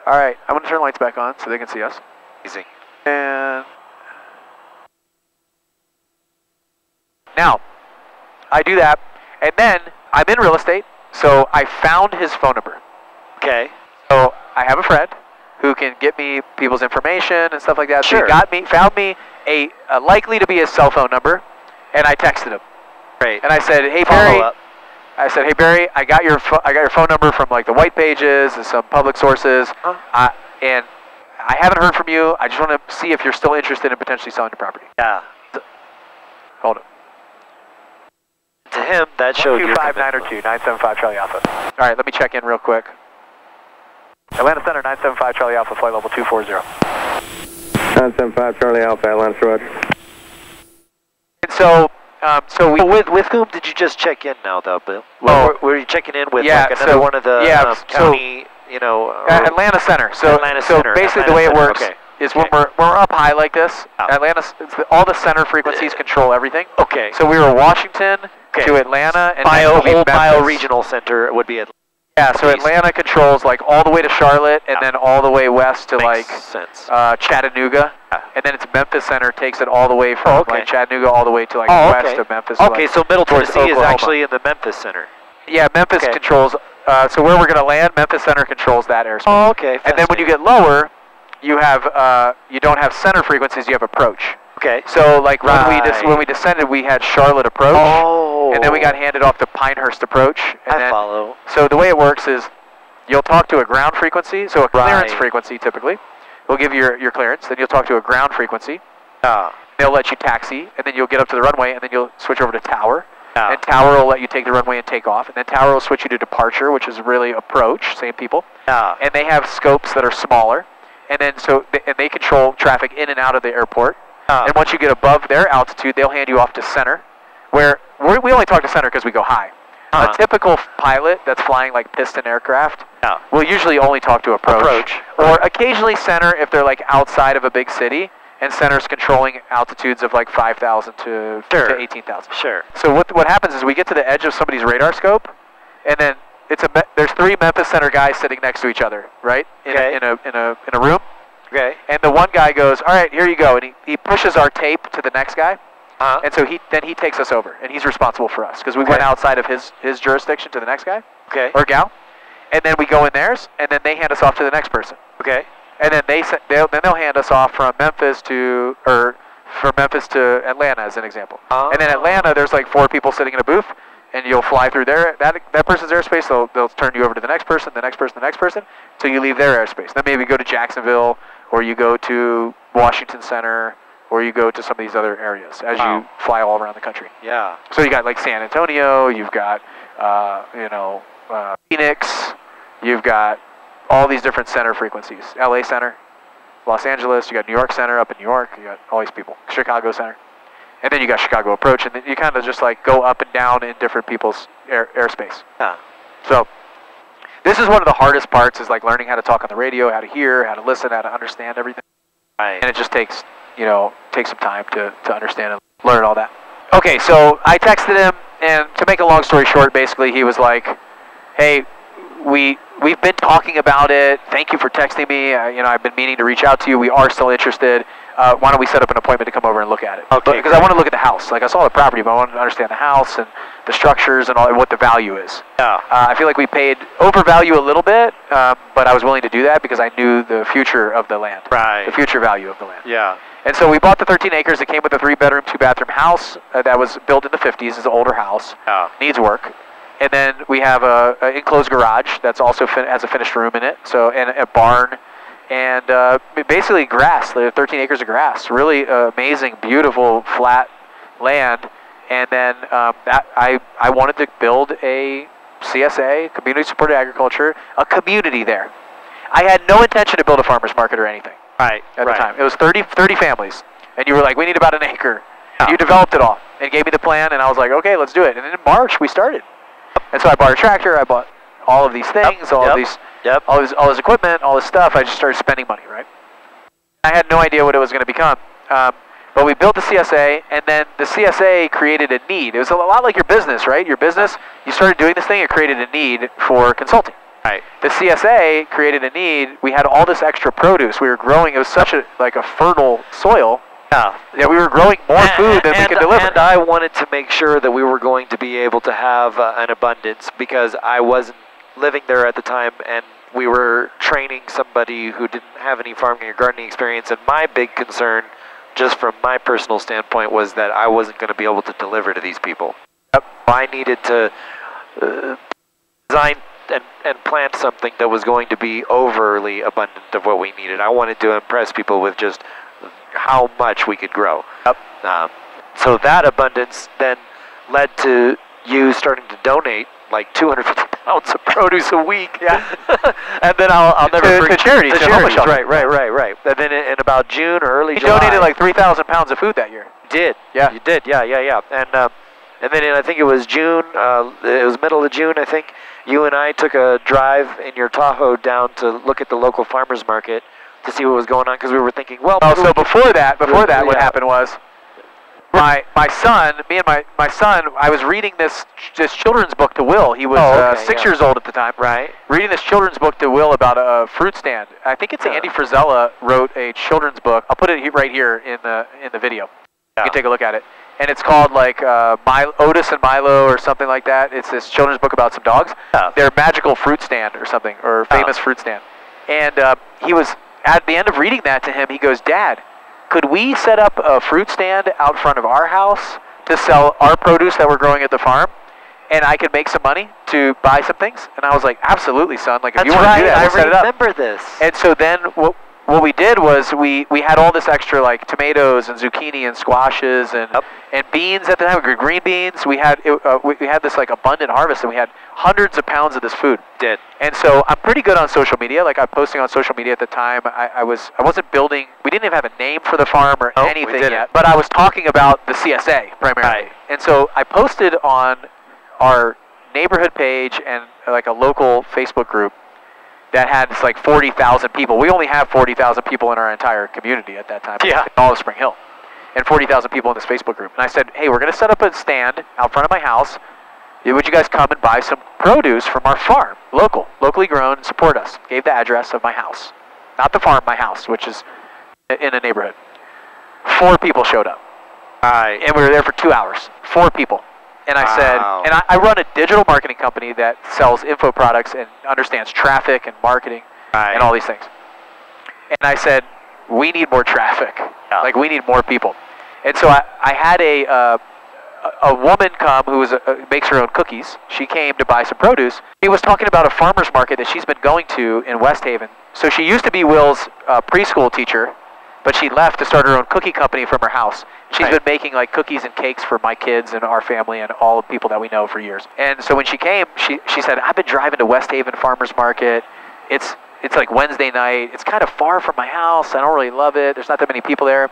Speaker 2: All right, I'm going to turn lights back on so they can see us.
Speaker 3: Amazing.
Speaker 2: And now, I do that, and then I'm in real estate, so I found his phone number.
Speaker 3: Okay.
Speaker 2: So I have a friend who can get me people's information and stuff like that. So
Speaker 3: Sure.
Speaker 2: he got me, found me a, a likely to be his cell phone number, and I texted him.
Speaker 3: Great.
Speaker 2: And I said, "Hey
Speaker 3: Follow
Speaker 2: Barry,
Speaker 3: up.
Speaker 2: I said, "Hey Barry, I got your I got your phone number from like the white pages and some public sources,
Speaker 3: Huh?
Speaker 2: uh, and I haven't heard from you. I just want to see if you're still interested in potentially selling the property."
Speaker 3: Yeah.
Speaker 2: Hold it.
Speaker 3: To him, that showed your
Speaker 2: or
Speaker 3: commitment.
Speaker 2: two, nine seven five Charlie Alpha. All right, let me check in real quick. Atlanta Center, nine seven five Charlie Alpha, flight level two four zero.
Speaker 4: 975 Charlie Alpha, Atlanta, Roger.
Speaker 2: And so, um, so we
Speaker 3: with with whom did you just check in now, though, Bill?
Speaker 2: Oh.
Speaker 3: Well, were, were you checking in with
Speaker 2: Yeah,
Speaker 3: like another
Speaker 2: so-
Speaker 3: one of the
Speaker 2: yeah,
Speaker 3: um,
Speaker 2: so-
Speaker 3: county, you know?
Speaker 2: Uh, Atlanta Center. So,
Speaker 3: Atlanta
Speaker 2: so
Speaker 3: Center,
Speaker 2: basically,
Speaker 3: Atlanta
Speaker 2: the way it works
Speaker 3: okay.
Speaker 2: is when we're we're up high like this,
Speaker 3: Oh.
Speaker 2: Atlanta, all the center frequencies control everything.
Speaker 3: okay.
Speaker 2: So we were Washington
Speaker 3: Okay.
Speaker 2: to Atlanta, and
Speaker 3: bio whole bio regional center would be at
Speaker 2: Yeah, so Atlanta controls like all the way to Charlotte, and
Speaker 3: Yeah.
Speaker 2: then all the way west to like
Speaker 3: makes sense.
Speaker 2: uh, Chattanooga,
Speaker 3: Yeah.
Speaker 2: and then it's Memphis Center takes it all the way from
Speaker 3: Oh, okay.
Speaker 2: like Chattanooga all the way to like
Speaker 3: Oh,
Speaker 2: west
Speaker 3: okay.
Speaker 2: of Memphis.
Speaker 3: okay,
Speaker 2: like-
Speaker 3: so Middle Tennessee is actually in the Memphis center.
Speaker 2: yeah, Memphis
Speaker 3: Okay.
Speaker 2: controls. Uh, so where we're gonna land, Memphis Center controls that airspace.
Speaker 3: Oh, okay.
Speaker 2: And then when you get lower, you have uh, you don't have center frequencies, you have approach.
Speaker 3: Okay.
Speaker 2: So like when we when we descended, we had Charlotte approach,
Speaker 3: Oh.
Speaker 2: and then we got handed off to Pinehurst approach. And
Speaker 3: I
Speaker 2: then,
Speaker 3: follow.
Speaker 2: So the way it works is, you'll talk to a ground frequency, so a clearance
Speaker 3: Right.
Speaker 2: frequency typically. We'll give you your, your clearance. Then you'll talk to a ground frequency.
Speaker 3: Ah.
Speaker 2: They'll let you taxi, and then you'll get up to the runway, and then you'll switch over to tower.
Speaker 3: Ah.
Speaker 2: And tower will let you take the runway and take off. And then tower will switch you to departure, which is really approach, same people.
Speaker 3: Ah.
Speaker 2: And they have scopes that are smaller. And then so, th- and they control traffic in and out of the airport.
Speaker 3: Ah.
Speaker 2: And once you get above their altitude, they'll hand you off to center, where we we only talk to center because we go high.
Speaker 3: Uh-huh.
Speaker 2: A typical pilot that's flying like piston aircraft
Speaker 3: Yeah.
Speaker 2: will usually only talk to approach.
Speaker 3: Approach,
Speaker 2: Or occasionally center if they're like outside of a big city and center's controlling altitudes of like 5,000 to,
Speaker 3: Sure.
Speaker 2: to 18,000.
Speaker 3: Sure.
Speaker 2: So what what happens is we get to the edge of somebody's radar scope, and then it's a there's three Memphis Center guys sitting next to each other, right? In,
Speaker 3: Okay.
Speaker 2: a, in a in a in a room,
Speaker 3: Okay.
Speaker 2: and the one guy goes, "All right, here you go," and he, he pushes our tape to the next guy,
Speaker 3: Uh-huh.
Speaker 2: and so he then he takes us over, and he's responsible for us because we went outside of his his jurisdiction to the next guy
Speaker 3: Okay.
Speaker 2: or gal, and then we go in theirs, and then they hand us off to the next person.
Speaker 3: Okay.
Speaker 2: And then they they'll, then they'll hand us off from Memphis to or from Memphis to Atlanta as an example. uh -huh. And then
Speaker 3: Oh.
Speaker 2: Atlanta, there's like four people sitting in a booth, and you'll fly through their that that person's airspace. They'll they'll turn you over to the next person, the next person, the next person, till you leave their airspace. Then maybe go to Jacksonville, or you go to Washington Center, or you go to some of these other areas as
Speaker 3: Wow.
Speaker 2: you fly all around the country.
Speaker 3: Yeah.
Speaker 2: So you got like San Antonio, you've got uh, you know uh, Phoenix, you've got all these different center frequencies. LA Center, Los Angeles, you got New York Center up in New York, you got all these people. Chicago Center, and then you got Chicago Approach, and then you kind of just like go up and down in different people's air airspace.
Speaker 3: Yeah.
Speaker 2: So this is one of the hardest parts is like learning how to talk on the radio, how to hear, how to listen, how to understand everything.
Speaker 3: Right.
Speaker 2: and it just takes you know takes some time to, to understand and learn all that. Okay so i texted him and to make a long story short basically he was like hey we we've been talking about it. Thank you for texting me. Uh, you know i've been meaning to reach out to you. We are still interested uh, why don't we set up an appointment to come over and look at it
Speaker 3: Okay,
Speaker 2: because i want to look at the house like i saw the property but i want to understand the house and the structures and all and what the value is
Speaker 3: Yeah.
Speaker 2: uh, I feel like we paid overvalue a little bit, um, but I was willing to do that because I knew the future of the land,
Speaker 3: Right.
Speaker 2: the future value of the land.
Speaker 3: Yeah.
Speaker 2: And so we bought the 13 acres. It came with a three-bedroom, two-bathroom house uh, that was built in the 50s. It's an older house,
Speaker 3: Yeah.
Speaker 2: needs work. And then we have a, a enclosed garage that's also fin- has a finished room in it. So and a barn, and uh, basically grass. The 13 acres of grass. Really uh, amazing, beautiful, flat land. And then um, that I I wanted to build a CSA, community supported agriculture, a community there. I had no intention to build a farmers market or anything
Speaker 3: Right.
Speaker 2: at
Speaker 3: right.
Speaker 2: the time. It was 30, 30 families, and you were like, "We need about an acre." You developed it all and gave me the plan, and I was like, "Okay, let's do it." And in March we started, and so I bought a tractor. I bought all of these things, all
Speaker 3: yep,
Speaker 2: of these,
Speaker 3: Yep.
Speaker 2: all this, all this equipment, all this stuff. I just started spending money, right? I had no idea what it was going to become. Um, but we built the CSA, and then the CSA created a need. It was a lot like your business, right? Your business, you started doing this thing, it created a need for consulting.
Speaker 3: Right.
Speaker 2: The CSA created a need. We had all this extra produce. We were growing. It was such a like a fertile soil
Speaker 3: Yeah.
Speaker 2: that we were growing more food than we could deliver.
Speaker 3: And I wanted to make sure that we were going to be able to have uh, an abundance because I wasn't living there at the time and we were training somebody who didn't have any farming or gardening experience. And my big concern, just from my personal standpoint, was that I wasn't going to be able to deliver to these people. I needed to uh, design and, and plant something that was going to be overly abundant of what we needed. I wanted to impress people with just how much we could grow.
Speaker 2: Yep.
Speaker 3: Um, so that abundance then led to you starting to donate like 250 pounds of produce a week.
Speaker 2: Yeah. <laughs>
Speaker 3: and then I'll, I'll never
Speaker 2: To- to
Speaker 3: forget
Speaker 2: charities,
Speaker 3: To
Speaker 2: to
Speaker 3: charities, right, right, right, right. And then in, in about June or early
Speaker 2: He
Speaker 3: July,
Speaker 2: donated like 3,000 pounds of food that year.
Speaker 3: did.
Speaker 2: Yeah.
Speaker 3: You did. Yeah, yeah, yeah. And um, and then in, I think it was June. Uh, it was middle of June. I think you and I took a drive in your Tahoe down to look at the local farmers market to see what was going on because we were thinking, well,
Speaker 2: Oh, so before that, before that, what happened was my my son, me and my my son, I was reading this this children's book to Will. He was
Speaker 3: Oh,
Speaker 2: uh, six
Speaker 3: yeah.
Speaker 2: years old at the time.
Speaker 3: right.
Speaker 2: Reading this children's book to Will about a fruit stand. I think it's
Speaker 3: Yeah.
Speaker 2: Andy Frisella wrote a children's book. I'll put it right here in the in the video.
Speaker 3: Yeah.
Speaker 2: You can take a look at it. And it's called like uh, Milo, Otis and Milo or something like that. It's this children's book about some dogs.
Speaker 3: Yeah.
Speaker 2: Their magical fruit stand or something, or famous fruit stand. And uh, he was at the end of reading that to him. He goes, "Dad, could we set up a fruit stand out front of our house to sell our produce that we're growing at the farm?" And I could make some money to buy some things, and I was like, "Absolutely, son! Like if
Speaker 3: That's
Speaker 2: you want
Speaker 3: right.
Speaker 2: to do that,
Speaker 3: I
Speaker 2: set it up."
Speaker 3: remember this.
Speaker 2: And so then what what we did was we, we had all this extra like tomatoes and zucchini and squashes and
Speaker 3: Yep.
Speaker 2: and beans at the time, green beans. We had it, uh, we, we had this like abundant harvest, and we had hundreds of pounds of this food.
Speaker 3: Did.
Speaker 2: And so I'm pretty good on social media. Like I'm posting on social media at the time. I, I was I wasn't building. We didn't even have a name for the farm or anything yet. But I was talking about the CSA primarily.
Speaker 3: Right.
Speaker 2: And so I posted on our neighborhood page and like a local Facebook group that had like 40,000 people. We only have 40,000 people in our entire community at that time.
Speaker 3: Yeah.
Speaker 2: All of Spring Hill. And 40,000 people in this Facebook group. And I said, hey, we're going to set up a stand out front of my house. Would you guys come and buy some produce from our farm? Local, locally grown, and support us. Gave the address of my house. Not the farm, my house, which is in a neighborhood. Four people showed up.
Speaker 3: Right.
Speaker 2: And we were there for two hours. Four people. And I
Speaker 3: Wow.
Speaker 2: said, and I, I run a digital marketing company that sells info products and understands traffic and marketing
Speaker 3: Right.
Speaker 2: and all these things. And I said, we need more traffic.
Speaker 3: Yeah.
Speaker 2: Like, we need more people. And so I, I had a, uh, a woman come who is a, makes her own cookies. She came to buy some produce. She was talking about a farmer's market that she's been going to in West Haven. So she used to be Will's uh, preschool teacher, but she left to start her own cookie company from her house. She's
Speaker 3: Right.
Speaker 2: been making like cookies and cakes for my kids and our family and all the people that we know for years. And so when she came, she she said, "I've been driving to West Haven Farmers Market. It's it's like Wednesday night. It's kind of far from my house. I don't really love it. There's not that many people there."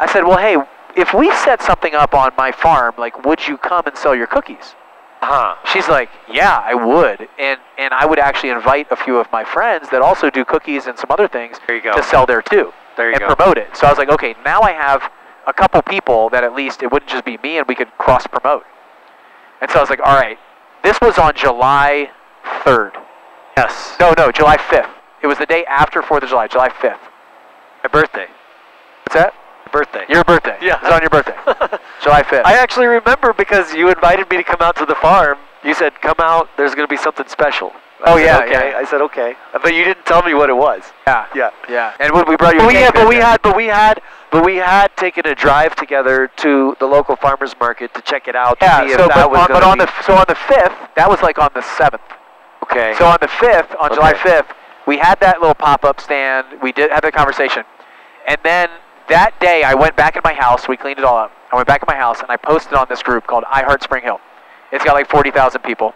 Speaker 2: I said, "Well, hey, if we set something up on my farm, like, would you come and sell your cookies?"
Speaker 3: Huh.
Speaker 2: She's like, "Yeah, I would, and and I would actually invite a few of my friends that also do cookies and some other things
Speaker 3: There you go.
Speaker 2: to sell there too,
Speaker 3: There you
Speaker 2: and
Speaker 3: go.
Speaker 2: promote it." So I was like, "Okay, now I have a couple people that at least it wouldn't just be me, and we could cross promote." And so I was like, "All right, this was on July 3rd.
Speaker 3: Yes.
Speaker 2: No, no, July 5th. It was the day after Fourth of July, July 5th.
Speaker 3: My birthday.
Speaker 2: What's that?
Speaker 3: Birthday.
Speaker 2: Your birthday.
Speaker 3: Yeah.
Speaker 2: It was on your birthday. <laughs> July 5th.
Speaker 3: I actually remember because you invited me to come out to the farm. You said, "Come out. There's going to be something special." I
Speaker 2: Oh,
Speaker 3: said,
Speaker 2: yeah,
Speaker 3: Okay.
Speaker 2: yeah.
Speaker 3: I said, "Okay," but you didn't tell me what it was.
Speaker 2: yeah.
Speaker 3: Yeah.
Speaker 2: Yeah. And when we brought you a
Speaker 3: we,
Speaker 2: cake
Speaker 3: yeah, but we had, but we had, but we had taken a drive together to the local farmers market to check it out to
Speaker 2: Yeah,
Speaker 3: see
Speaker 2: so
Speaker 3: if that
Speaker 2: but,
Speaker 3: was
Speaker 2: on, but on the so on the fifth, that was like on the seventh.
Speaker 3: okay.
Speaker 2: So on the fifth, on July fifth, we had that little pop-up stand. We did have the conversation, and then that day I went back in my house. We cleaned it all up. I went back in my house and I posted on this group called I Heart Spring Hill. It's got like forty thousand people.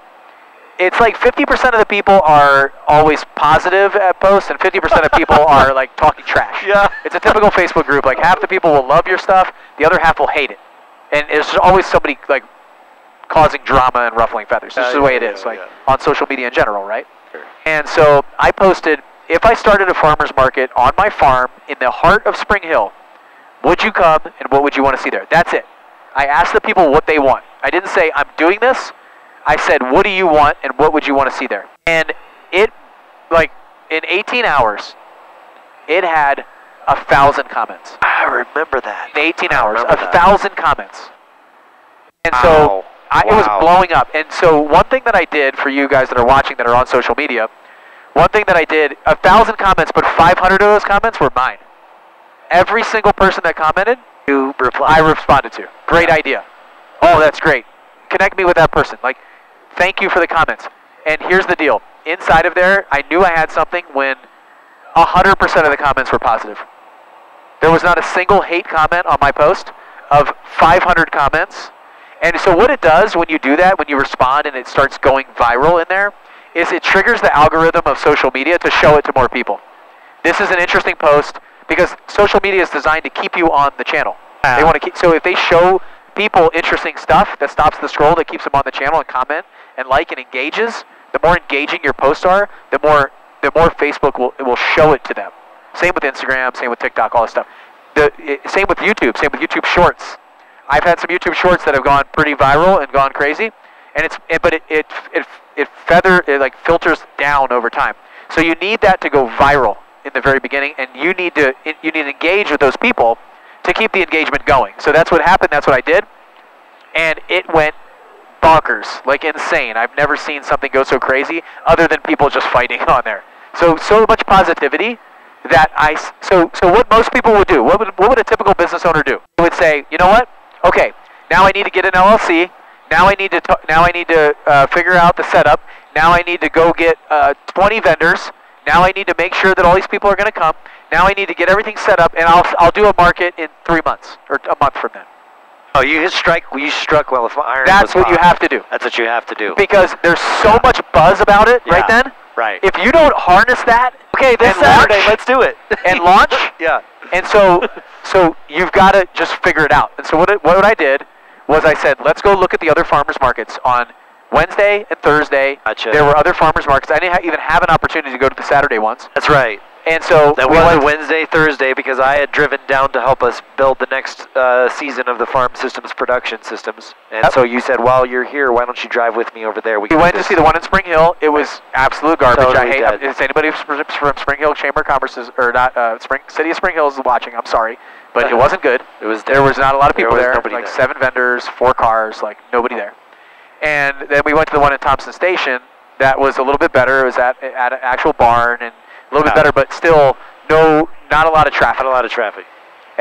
Speaker 2: It's like fifty percent of the people are always positive at posts, and fifty percent of people <laughs> are like talking trash.
Speaker 3: Yeah.
Speaker 2: It's a typical Facebook group. Like half the people will love your stuff, the other half will hate it, and it's just always somebody like causing drama and ruffling feathers. This
Speaker 3: Yeah,
Speaker 2: is the way it is,
Speaker 3: yeah,
Speaker 2: like
Speaker 3: yeah.
Speaker 2: on social media in general, right?
Speaker 3: Sure.
Speaker 2: And so I posted, if I started a farmer's market on my farm in the heart of Spring Hill, would you come and what would you want to see there? That's it. I asked the people what they want. I didn't say, I'm doing this. I said, what do you want and what would you want to see there? And it, like, in 18 hours, it had a thousand comments.
Speaker 3: I remember that.
Speaker 2: In 18 hours, a
Speaker 3: that.
Speaker 2: thousand comments. And
Speaker 3: Wow.
Speaker 2: so I, it was blowing up. And so one thing that I did for you guys that are watching that are on social media, one thing that I did, a thousand comments, but 500 of those comments were mine. Every single person that commented,
Speaker 3: You
Speaker 2: I responded to. Great idea. Oh, that's great. Connect me with that person. Like, thank you for the comments. And here's the deal. Inside of there, I knew I had something when 100% of the comments were positive. There was not a single hate comment on my post of 500 comments. And so what it does when you do that, when you respond and it starts going viral in there, is it triggers the algorithm of social media to show it to more people. This is an interesting post because social media is designed to keep you on the channel. They want to keep so if they show people interesting stuff that stops the scroll, that keeps them on the channel and comment and like and engages, the more engaging your posts are, the more the more Facebook will it will show it to them. Same with Instagram, same with TikTok, all this stuff. The i same with YouTube, same with YouTube Shorts. I've had some YouTube Shorts that have gone pretty viral and gone crazy, and it's it, but it it it, it feather it like filters down over time. So you need that to go viral in the very beginning, and you need to it, you need to engage with those people to keep the engagement going. So that's what happened. That's what I did, and it went bonkers, like insane. I've never seen something go so crazy, other than people just fighting <laughs> on there. So so much positivity that I so so what most people would do. What would what would a typical business owner do? They would say, you know what? Okay, now I need to get an LLC. Now I need to t- now I need to uh, figure out the setup. Now I need to go get uh, 20 vendors. Now I need to make sure that all these people are going to come. Now I need to get everything set up, and I'll I'll do a market in three months or a month from then.
Speaker 3: Oh, you strike. You struck well if iron.
Speaker 2: That's what you have to do
Speaker 3: That's what you have to do.
Speaker 2: because there's so much buzz about it right then.
Speaker 3: Right.
Speaker 2: If you don't harness that,
Speaker 3: okay, this
Speaker 2: and
Speaker 3: Saturday,
Speaker 2: launch-
Speaker 3: let's do it.
Speaker 2: and launch, <laughs>
Speaker 3: yeah.
Speaker 2: And so, so you've got to just figure it out. And so what, it, what I did was I said, let's go look at the other farmers markets on Wednesday and Thursday.
Speaker 3: Gotcha.
Speaker 2: There were other farmers markets. I didn't ha- even have an opportunity to go to the Saturday ones.
Speaker 3: That's right.
Speaker 2: And so
Speaker 3: That
Speaker 2: we
Speaker 3: we
Speaker 2: went,
Speaker 3: went Wednesday, Thursday because I had driven down to help us build the next uh, season of the Farm Systems production systems. And
Speaker 2: Yep.
Speaker 3: so you said, while you're here, why don't you drive with me over there?
Speaker 2: we
Speaker 3: can
Speaker 2: went to see the one in Spring Hill. It was absolute garbage.
Speaker 3: Totally
Speaker 2: I hate
Speaker 3: dead.
Speaker 2: If anybody from Spring Hill Chamber of Commerce is, or not, uh, Spring City of Spring Hill is watching. I'm sorry, but it <laughs> wasn't good.
Speaker 3: It was
Speaker 2: There was not a lot of
Speaker 3: There
Speaker 2: people
Speaker 3: was
Speaker 2: there. like
Speaker 3: there.
Speaker 2: seven vendors, four cars, like nobody there. And then we went to the one in Thompson Station. That was a little bit better. It was at at an actual barn and a little bit better, but still no, not a lot of traffic.
Speaker 3: Not a lot of traffic.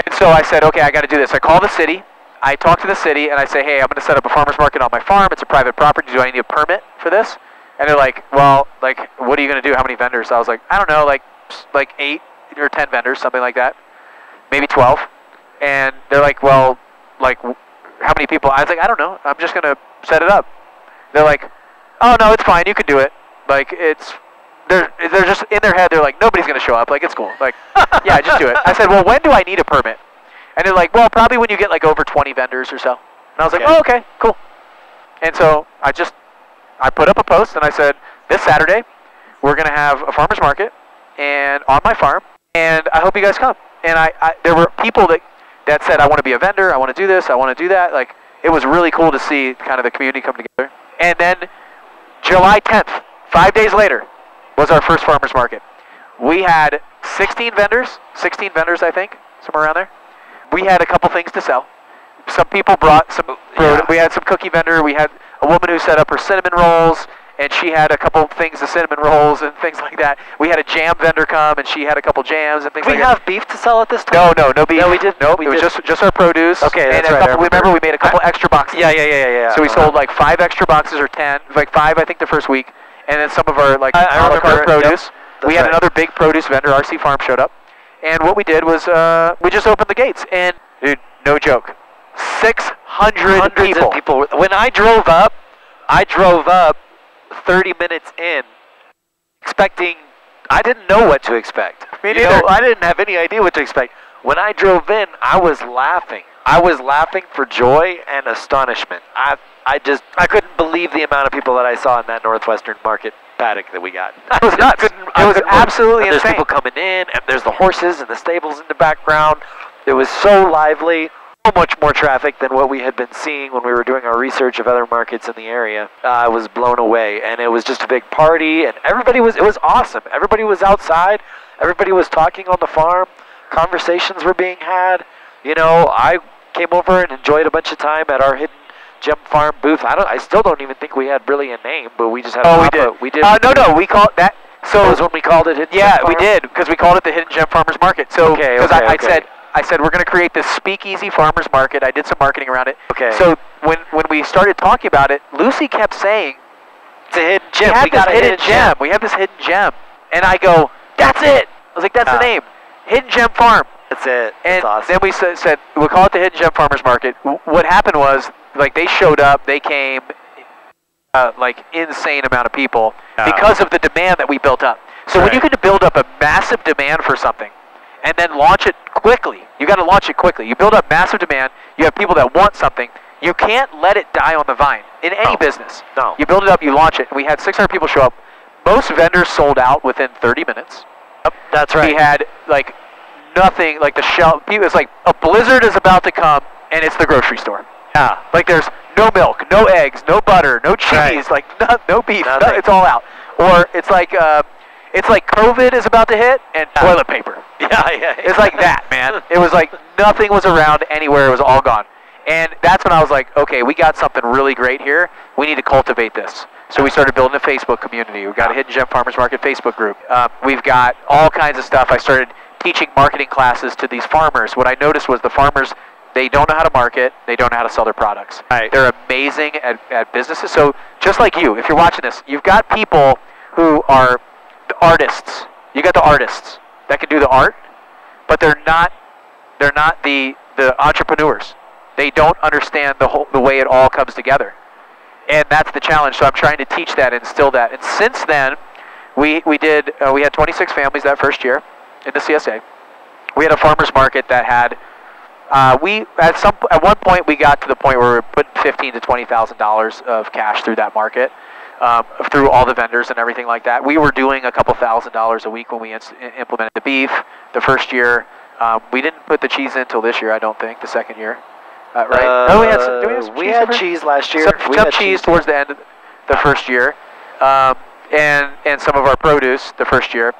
Speaker 2: And so I said, okay, I got to do this. I call the city. I talk to the city and I say, hey, I'm going to set up a farmer's market on my farm. It's a private property. Do I need a permit for this? And they're like, well, like, what are you going to do? How many vendors? I was like, I don't know, like, like eight or ten vendors, something like that, maybe twelve. And they're like, well, like, how many people? I was like, I don't know. I'm just going to set it up. They're like, oh no, it's fine. You can do it. Like, it's they're they're just in their head. They're like, nobody's going to show up. Like, it's cool. Like, yeah, just do it. I said, well, when do I need a permit? And they're like, well, probably when you get like over 20 vendors or so. And I was like,
Speaker 3: Okay.
Speaker 2: oh, okay, cool. And so I just, I put up a post and I said, this Saturday, we're going to have a farmer's market and on my farm, and I hope you guys come. And I, I there were people that, that said, I want to be a vendor, I want to do this, I want to do that. Like, it was really cool to see kind of the community come together. And then July 10th, five days later, was our first farmer's market. We had 16 vendors, 16 vendors, I think, somewhere around there. We had a couple things to sell. Some people brought some.
Speaker 3: Yeah.
Speaker 2: We had some cookie vendor. We had a woman who set up her cinnamon rolls, and she had a couple things of cinnamon rolls and <laughs> things like that. We had a jam vendor come, and she had a couple jams and things
Speaker 3: we
Speaker 2: like that.
Speaker 3: have beef to sell at this time?
Speaker 2: no, no no beef.
Speaker 3: No, we did-
Speaker 2: No,
Speaker 3: we
Speaker 2: it was just just our produce.
Speaker 3: Okay,
Speaker 2: and
Speaker 3: that's right, I
Speaker 2: Couple,
Speaker 3: remember.
Speaker 2: we made a couple extra boxes.
Speaker 3: Yeah, yeah, yeah, yeah, yeah.
Speaker 2: So we sold like five extra boxes or ten, like five I think the first week, and then some of our like
Speaker 3: I- I remember it, yep.
Speaker 2: produce. We had
Speaker 3: right.
Speaker 2: another big produce vendor, RC Farm, showed up, and what we did was uh, we just opened the gates, and dude, no joke, six hundred people.
Speaker 3: of people. When I drove up, I drove up 30 minutes in, expecting. I didn't know what to expect. <laughs>
Speaker 2: Me
Speaker 3: You know,
Speaker 2: neither.
Speaker 3: I didn't have any idea what to expect. When I drove in, I was laughing. I was laughing for joy and astonishment. I, I just, I couldn't believe the amount of people that I saw in that Northwestern Market paddock that we got. <laughs>
Speaker 2: It was nuts. It was absolutely
Speaker 3: and There's
Speaker 2: insane.
Speaker 3: people coming in, and there's the horses and the stables in the background. It was so lively, so much more traffic than what we had been seeing when we were doing our research of other markets in the area. Uh, I was blown away, and it was just a big party, and everybody was. It was awesome. Everybody was outside. Everybody was talking on the farm. Conversations were being had. You know, I came over and enjoyed a bunch of time at our hidden gem farm booth. I don't. I still don't even think we had really a name, but we just had.
Speaker 2: oh,
Speaker 3: a
Speaker 2: we did.
Speaker 3: We did.
Speaker 2: Uh, no, no, we called that. So
Speaker 3: That was when we called it Hidden
Speaker 2: Yeah,
Speaker 3: Gem
Speaker 2: we did because we called it the Hidden Gem Farmers Market. So
Speaker 3: Okay,
Speaker 2: because
Speaker 3: okay,
Speaker 2: I, I
Speaker 3: okay.
Speaker 2: said I said we're going to create this speakeasy farmers market. I did some marketing around it.
Speaker 3: Okay.
Speaker 2: So when when we started talking about it, Lucy kept saying,
Speaker 3: It's a hidden
Speaker 2: "We
Speaker 3: gem.
Speaker 2: have
Speaker 3: we
Speaker 2: this
Speaker 3: got a
Speaker 2: hidden, gem. We have this hidden gem." And I go, "That's it." I was like, "That's
Speaker 3: Ah.
Speaker 2: the name, Hidden Gem Farm."
Speaker 3: That's it.
Speaker 2: And
Speaker 3: awesome.
Speaker 2: then we said, said we'll call it the Hidden Gem Farmers Market. W- What happened was, like, they showed up. They came, uh, like, insane amount of people because of the demand that we built up. So when
Speaker 3: Right.
Speaker 2: you can build up a massive demand for something, and then launch it quickly, you got to launch it quickly. You build up massive demand. You have people that want something. You can't let it die on the vine in any
Speaker 3: No.
Speaker 2: business.
Speaker 3: No.
Speaker 2: You build it up. You launch it. We had 600 people show up. Most vendors sold out within 30 minutes.
Speaker 3: That's right.
Speaker 2: We had like nothing, like the shelf. It was like a blizzard is about to come, and it's the grocery store.
Speaker 3: Yeah.
Speaker 2: Like there's no milk, no eggs, no butter, no cheese,
Speaker 3: Right.
Speaker 2: like <laughs> no, no beef. no- it's all out. Or it's like uh, it's like COVID is about to hit, and
Speaker 3: Yeah.
Speaker 2: toilet paper. <laughs>
Speaker 3: Yeah, yeah.
Speaker 2: It's like that, man. <laughs> It was like nothing was around anywhere. It was all gone. And that's when I was like, okay, we got something really great here. We need to cultivate this. So we started building a Facebook community. We've got a Hidden Gem Farmers Market Facebook group. Um, we've got all kinds of stuff. I started teaching marketing classes to these farmers. What I noticed was the farmers, they don't know how to market. They don't know how to sell their products.
Speaker 3: Right.
Speaker 2: They're amazing at, at businesses. So just like you, if you're watching this, you've got people who are the artists. You got the artists that can do the art, but they're not they're not the the entrepreneurs. They don't understand the whole the way it all comes together, and that's the challenge. So I'm trying to teach that, and instill that. And since then, we we did uh, we had 26 families that first year in the CSA. We had a farmers market that had. Uh, we at some at one point we got to the point where we were putting fifteen to twenty thousand dollars of cash through that market, um, through all the vendors and everything like that. We were doing a couple thousand dollars a week when we implemented the beef the first year. Um, we didn't put the cheese in until this year, I don't think, the second year, uh, right?
Speaker 3: Uh,
Speaker 2: oh, we had some, we have some
Speaker 3: we
Speaker 2: cheese
Speaker 3: had cheese last year.
Speaker 2: Some,
Speaker 3: We
Speaker 2: some
Speaker 3: had
Speaker 2: cheese towards the end of the first year, um, and and some of our produce the first year,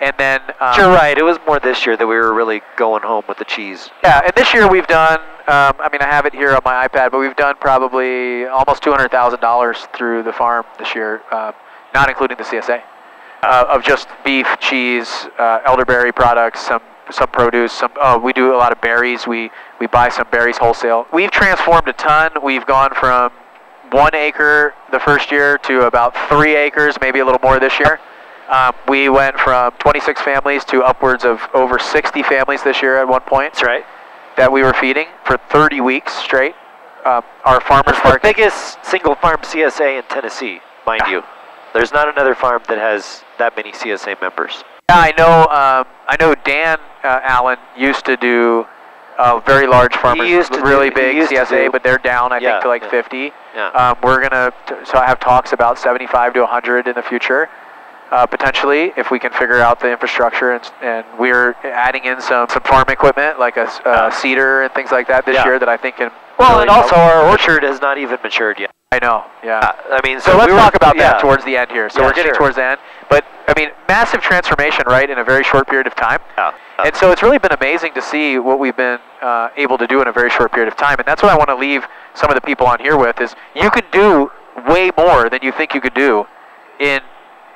Speaker 2: and then um,
Speaker 3: You're right. It was more this year that we were really going home with the cheese.
Speaker 2: yeah, and this year we've done. Um, I mean, I have it here on my iPad, but we've done probably almost two hundred thousand dollars through the farm this year, um, not including the CSA, uh, of just beef, cheese, uh, elderberry products, some some produce. Some oh, we do a lot of berries. We we buy some berries wholesale. We've transformed a ton. We've gone from one acre the first year to about three acres, maybe a little more this year. Um, we went from 26 families to upwards of over 60 families this year at one point
Speaker 3: That's right.
Speaker 2: that we were feeding for 30 weeks straight. Um, our farmers
Speaker 3: That's the
Speaker 2: market.
Speaker 3: biggest single farm CSA in Tennessee, mind
Speaker 2: Yeah.
Speaker 3: you. There's not another farm that has that many CSA members.
Speaker 2: Yeah, I know. Um, I know Dan uh, Allen used to do a very large farmers,
Speaker 3: used to
Speaker 2: really
Speaker 3: do- he
Speaker 2: big CSA, but they're down. I
Speaker 3: Yeah,
Speaker 2: think to like
Speaker 3: yeah.
Speaker 2: 50.
Speaker 3: Yeah.
Speaker 2: Um, we're gonna. T- so I have talks about 75 to 100 in the future, uh, potentially, if we can figure out the infrastructure. And, and we're adding in some some farm equipment like a, uh,
Speaker 3: Yeah.
Speaker 2: seeder and things like that this
Speaker 3: Yeah.
Speaker 2: year that I think can.
Speaker 3: Well,
Speaker 2: really
Speaker 3: and also our orchard has not even matured yet.
Speaker 2: I know. Yeah.
Speaker 3: Uh, I mean,
Speaker 2: So
Speaker 3: so,
Speaker 2: let's
Speaker 3: we were-
Speaker 2: talk about that
Speaker 3: yeah.
Speaker 2: towards the end here. So
Speaker 3: Yeah,
Speaker 2: we're getting
Speaker 3: sure.
Speaker 2: towards the end, but I mean, massive transformation, right, in a very short period of time.
Speaker 3: Yeah.
Speaker 2: And so it's really been amazing to see what we've been uh, able to do in a very short period of time. And that's what I want to leave some of the people on here with: is you can do way more than you think you could do in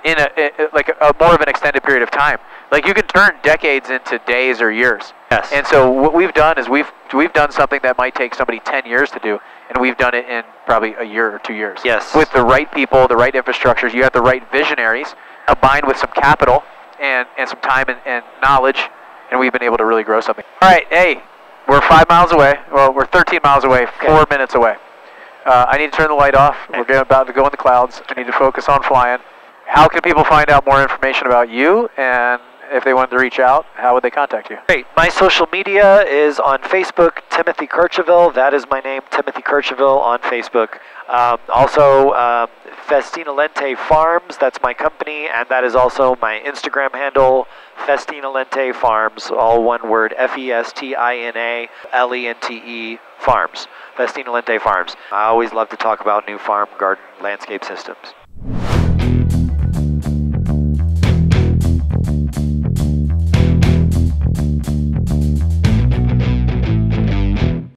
Speaker 2: in a, i- like a, a more of an extended period of time. Like you can turn decades into days or years.
Speaker 3: Yes.
Speaker 2: And so what we've done is we've we've done something that might take somebody 10 years to do, and we've done it in probably a year or two years.
Speaker 3: Yes.
Speaker 2: With the right people, the right infrastructures, you have the right visionaries, combined with some capital and, and some time and, and knowledge, and we've been able to really grow something. All right, hey, we're five miles away. Well, we're 13 miles away, four minutes away. Uh, I need to turn the light off. We're about to go in the clouds. I need to focus on flying. How can people find out more information about you? And if they wanted to reach out, how would they contact you?
Speaker 3: Great. My social media is on Facebook, Timothy Kercheville. That is my name, Timothy Kercheville on Facebook. Um, also, um, Festina Lente Farms, that's my company, and that is also my Instagram handle, Festina Lente Farms, all one word, F E S T I N A L E N T E Farms. Festina Lente Farms. I always love to talk about new farm, garden, landscape systems.